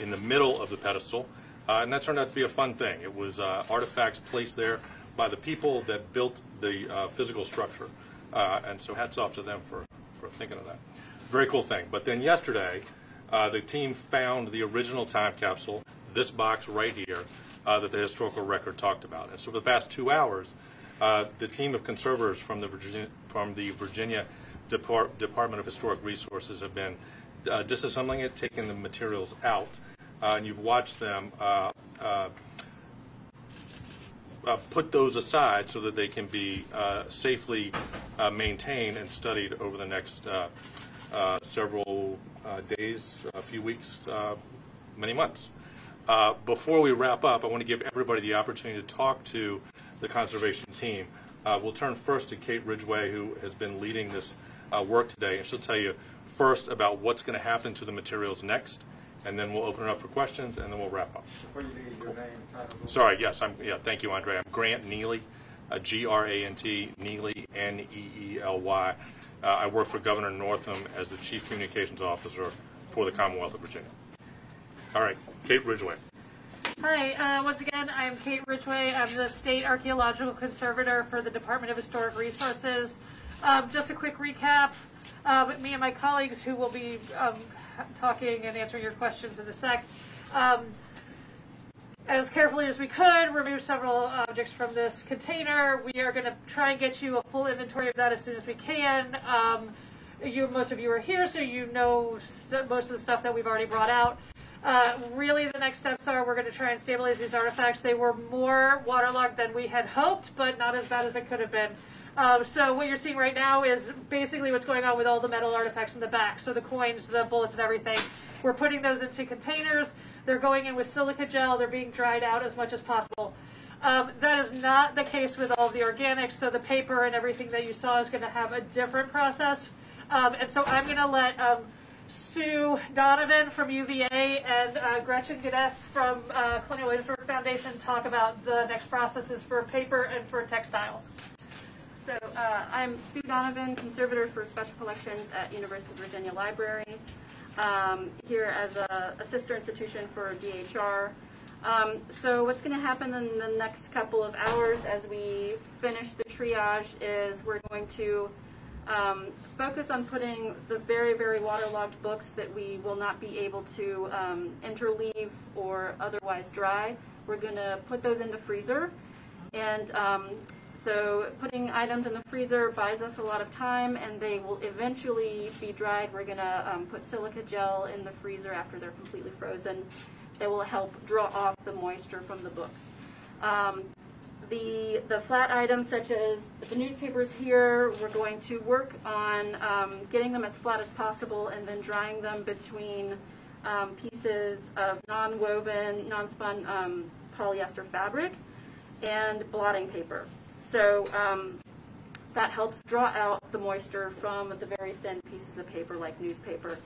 in the middle of the pedestal, and that turned out to be a fun thing. It was artifacts placed there by the people that built the uh, physical structure, Uh, and so hats off to them for, for thinking of that. Very cool thing. But then yesterday, uh, the team found the original time capsule, this box right here, uh, that the historical record talked about. And so for the past two hours, uh, the team of conservators from the Virginia, from the Virginia Depart- Department of Historic Resources have been uh, disassembling it, taking the materials out, and you've watched them uh, put those aside so that they can be uh, safely uh, maintained and studied over the next uh, uh, several uh, days, a few weeks, many months. Before we wrap up, I want to give everybody the opportunity to talk to the conservation team. We'll turn first to Kate Ridgway, who has been leading this work today, and she'll tell you first about what's going to happen to the materials next, and then we'll open it up for questions, and then we'll wrap up. Before you leave, your name, title. Sorry, yes, I'm, yeah, thank you, Andre. I'm Grant Neely, uh, G-R-A-N-T, Neely, N-E-E-L-Y. Uh, I work for Governor Northam as the Chief Communications Officer for the Commonwealth of Virginia. All right, Kate Ridgway. Hi, uh, once again, I'm Kate Ridgway. I'm the State Archaeological Conservator for the Department of Historic Resources. Um, just a quick recap. Uh, me and my colleagues who will be um, talking and answering your questions in a sec. Um, as carefully as we could, remove several objects from this container. We are going to try and get you a full inventory of that as soon as we can. Um, you, most of you are here, so you know most of the stuff that we've already brought out. Uh, really, the next steps are we're going to try and stabilize these artifacts. They were more waterlogged than we had hoped, but not as bad as it could have been. Um, so what you're seeing right now is basically what's going on with all the metal artifacts in the back. So the coins, the bullets, and everything. We're putting those into containers. They're going in with silica gel. They're being dried out as much as possible. Um, that is not the case with all the organics. So the paper and everything that you saw is going to have a different process. Um, and so I'm going to let um, Sue Donovan from UVA and uh, Gretchen Guidess from uh, Colonial Williamsburg Foundation talk about the next processes for paper and for textiles. So uh, I'm Sue Donovan, conservator for special collections at University of Virginia Library, um, here as a, a sister institution for DHR. Um, so what's going to happen in the next couple of hours as we finish the triage is we're going to um, focus on putting the very, very waterlogged books that we will not be able to um, interleave or otherwise dry. We're going to put those in the freezer. And um, so putting items in the freezer buys us a lot of time and they will eventually be dried. We're going to um, put silica gel in the freezer after they're completely frozen. That will help draw off the moisture from the books. Um, the, the flat items such as the newspapers here, we're going to work on um, getting them as flat as possible and then drying them between um, pieces of non-woven, non-spun um, polyester fabric and blotting paper. So um, that helps draw out the moisture from the very thin pieces of paper like newspaper.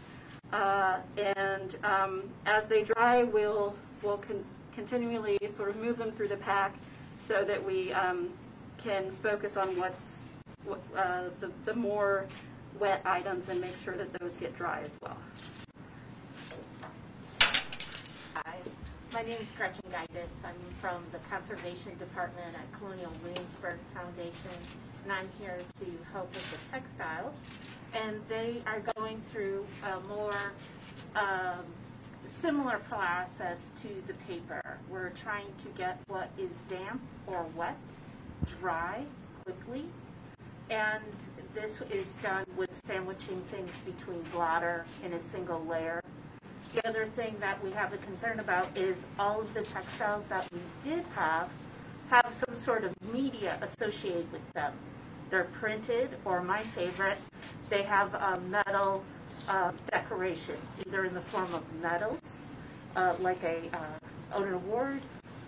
Uh, and um, as they dry, we'll, we'll con- continually sort of move them through the pack so that we um, can focus on what's what, uh, the, the more wet items and make sure that those get dry as well. Hi, My name is Gretchen Guidess. I'm from the Conservation Department at Colonial Williamsburg Foundation, and I'm here to help with the textiles. And they are going through a more um, similar process to the paper. We're trying to get what is damp or wet, dry quickly, and this is done with sandwiching things between blotter in a single layer. The other thing that we have a concern about is all of the textiles that we did have have some sort of media associated with them. They're printed, or my favorite, they have a metal uh, decoration, either in the form of medals, uh, like a uh, an award,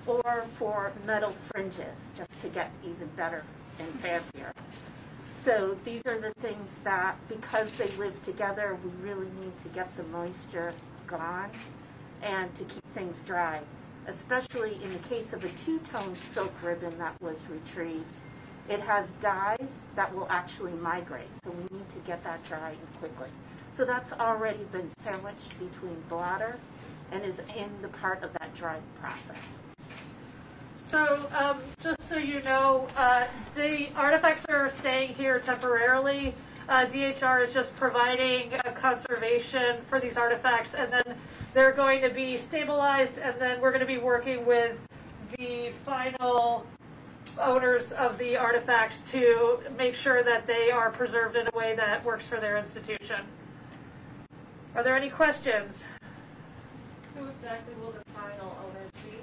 or for metal fringes, just to get even better and fancier. So these are the things that, because they live together, we really need to get the moisture gone and to keep things dry, especially in the case of a two-tone silk ribbon that was retrieved. It has dyes that will actually migrate, so we need to get that dry and quickly. So that's already been sandwiched between blotter and is in the part of that drying process. So, um, just so you know, uh, the artifacts are staying here temporarily. Uh, DHR is just providing a conservation for these artifacts, and then they're going to be stabilized, and then we're going to be working with the final owners of the artifacts to make sure that they are preserved in a way that works for their institution. Are there any questions? Who exactly will the final owners be?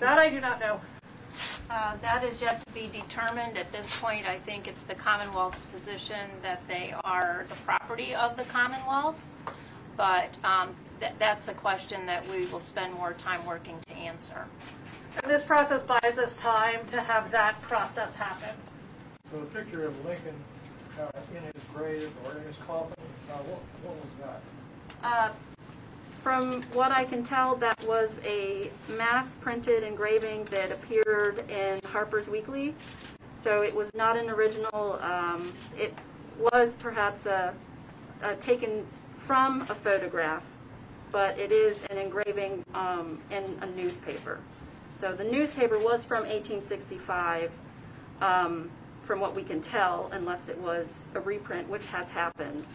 That I do not know. Uh, That is yet to be determined. At this point, I think it's the Commonwealth's position that they are the property of the Commonwealth. But um, th- that's a question that we will spend more time working to answer. And this process buys us time to have that process happen. So the picture of Lincoln uh, in his grave or in his coffin, uh, what, what was that? Uh, From what I can tell, that was a mass-printed engraving that appeared in Harper's Weekly. So it was not an original. um, It was perhaps a, a taken from a photograph, but it is an engraving um, in a newspaper. So the newspaper was from 1865, um, from what we can tell, unless it was a reprint, which has happened.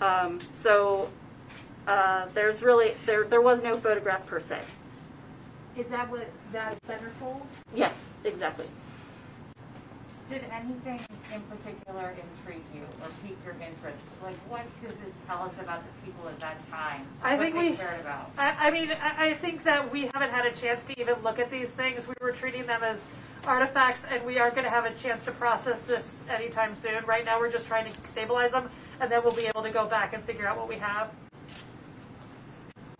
Um, So uh, there's really, there, there was no photograph per se. Is that what that centerfold? Yes, exactly. Did anything in particular intrigue you or pique your interest? Like, what does this tell us about the people at that time? I think we- cared about? I, I mean, I, I think that we haven't had a chance to even look at these things. We were treating them as artifacts, and we aren't going to have a chance to process this anytime soon. Right now, we're just trying to stabilize them, and then we'll be able to go back and figure out what we have.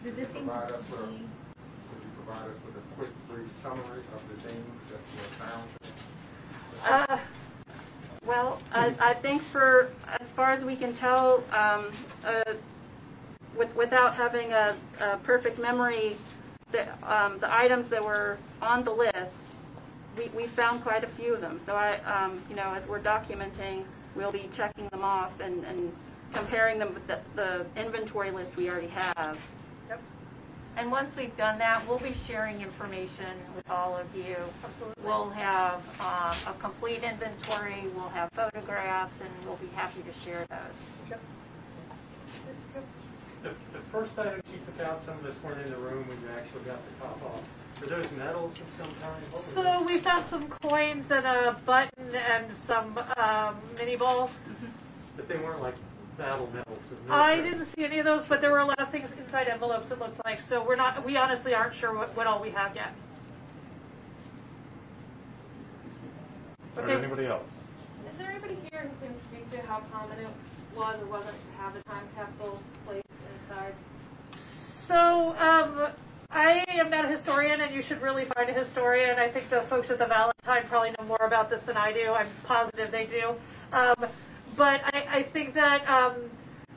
Did this Provide us with, be? you provide us with a quick, brief summary of the things that were found? Uh, Well, I, I think for, as far as we can tell, um, uh, with, without having a, a perfect memory, the, um, the items that were on the list, we, we found quite a few of them. So I, um, you know, as we're documenting, we'll be checking them off and, and comparing them with the, the inventory list we already have. And once we've done that, we'll be sharing information with all of you. We'll have um, a complete inventory, we'll have photographs, and we'll be happy to share those. The, the first items you took out, some of us weren't in the room when you actually got the top off. Were those medals of some kind? What were So we found some coins and a button and some um, minié balls. they? But they weren't like battle medals. I didn't see any of those, but there were a lot of things inside envelopes. It looked like so. We're not. We honestly aren't sure what, what all we have yet. All right, anybody else? Is there anybody here who can speak to how common it was or wasn't to have a time capsule placed inside? So um, I am not a historian, and you should really find a historian. I think the folks at the Valentine probably know more about this than I do. I'm positive they do. Um, but I, I think that um,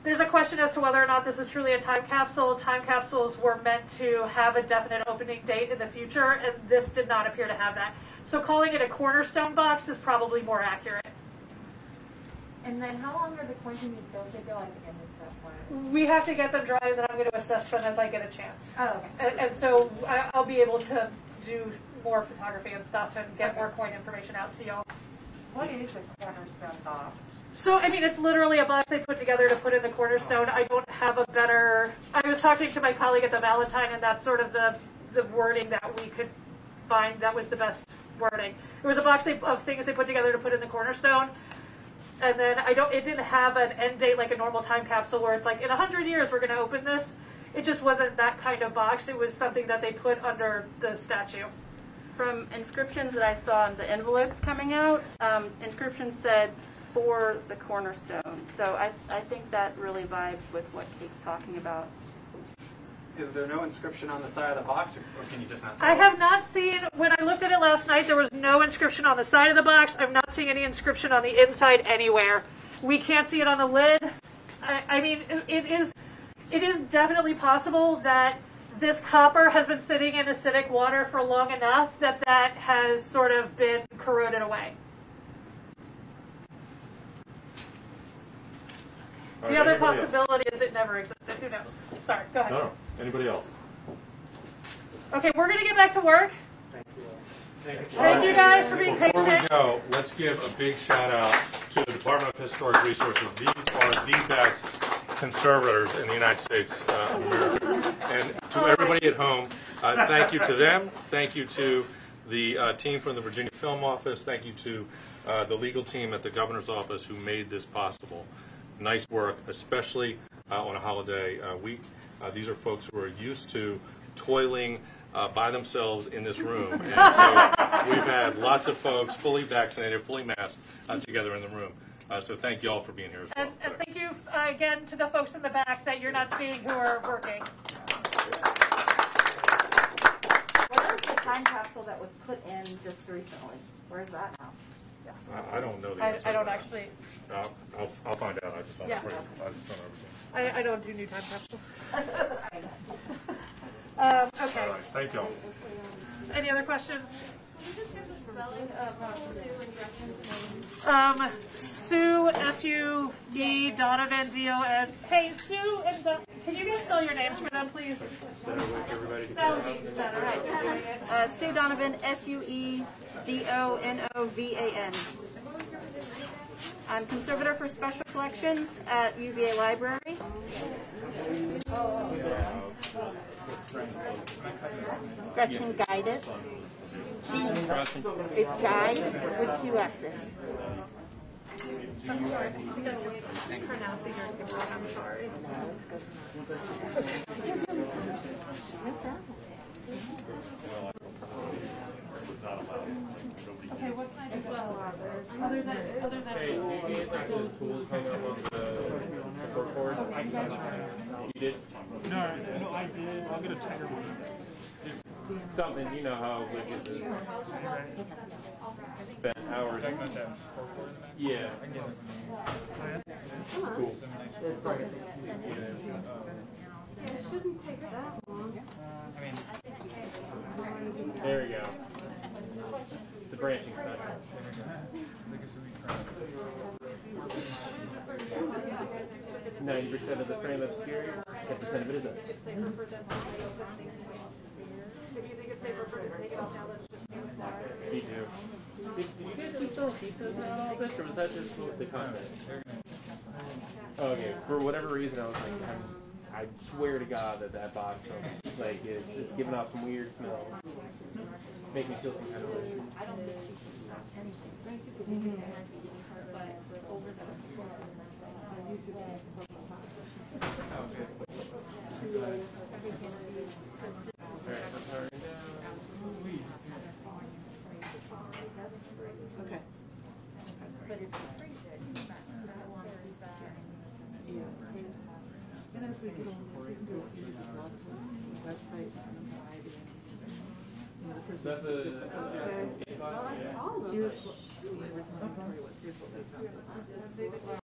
there's a question as to whether or not this is truly a time capsule. Time capsules were meant to have a definite opening date in the future, and this did not appear to have that. So calling it a cornerstone box is probably more accurate. And then how long are the quarantine? So if they go like in this stuff, when? We have to get them dry, and then I'm going to assess them as I get a chance. Oh, okay. And, and so I, I'll be able to do more photography and stuff and get more coin information out to y'all. What is a cornerstone box? So, I mean, it's literally a box they put together to put in the cornerstone. I don't have a better. I was talking to my colleague at the Valentine, and that's sort of the, the wording that we could find that was the best wording. It was a box they, of things they put together to put in the cornerstone. And then I don't, it didn't have an end date like a normal time capsule where it's like, in 100 years we're going to open this. It just wasn't that kind of box. It was something that they put under the statue. From inscriptions that I saw in the envelopes coming out, um, inscriptions said for the cornerstone. So I, I think that really vibes with what Kate's talking about. Is there no inscription on the side of the box, or or can you just not? tell? I have not seen, when I looked at it last night, there was no inscription on the side of the box. I'm not seeing any inscription on the inside anywhere. We can't see it on the lid. I, I mean, it- it is, it is definitely possible that this copper has been sitting in acidic water for long enough that that has sort of been corroded away. The other anybody else? possibility is it never existed. Who knows? Sorry, go ahead. No, no. Anybody else? Okay, we're going to get back to work. Thank you Thank you guys for being Before we patient. go, let's give a big shout out to the Department of Historic Resources. These are the best conservators in the United States uh, of America. And to everybody at home, uh, thank you to them. Thank you to the uh, team from the Virginia Film Office. Thank you to uh, the legal team at the governor's office who made this possible. Nice work, especially uh, on a holiday uh, week. Uh, These are folks who are used to toiling uh, by themselves in this room. And so we've had lots of folks fully vaccinated, fully masked uh, together in the room. Uh, So thank you all for being here as well. And, and thank you uh, again to the folks in the back that you're not seeing who are working. Where is the time capsule that was put in just recently? Where is that now? I- I don't know the I, answer. I don't actually, I'll, I'll, I'll find out. I just don't, Yeah. I just don't know everything. I, I don't do new time capsules. Um, okay, All right, thank you all. any other questions? Uh, Um, Sue, S-U-E, Donovan, D-O-N. Hey, Sue and Don, can you guys spell your names for them, please? That would be better. Right. Uh, Sue Donovan, S-U-E D-O-N-O-V-A-N. I'm conservator for special collections at UVA Library. Gretchen Guidess. G. It's guide with two S's. I'm sorry. I'm pronouncing your name. I'm sorry. Okay, what kind of, uh, other than, other than. Hey, do you get like the tools hung up on the support board? You did? No, no, I did. I'll get a tighter one. Something, you know how like it's spent hours. Yeah. Cool. It shouldn't take that long. There we go. The branching side. Ninety percent of the frame obscure, ten percent of it is up. If you think it's safer for to take it off now, let's just do. Me too. Did, did you guys keep throwing pizzas and all this, or was that just what the content? Oh, okay, for whatever reason, I was like, I'm, I swear to God that that box, smells like it's, it's giving off some weird smells. Make me feel some kind of way. Alright, I'm powering down. Okay. But if you freeze it, that's no longer is that. And as we get on, we can do a few website. Is that the, uh, Here's what, here's what we found.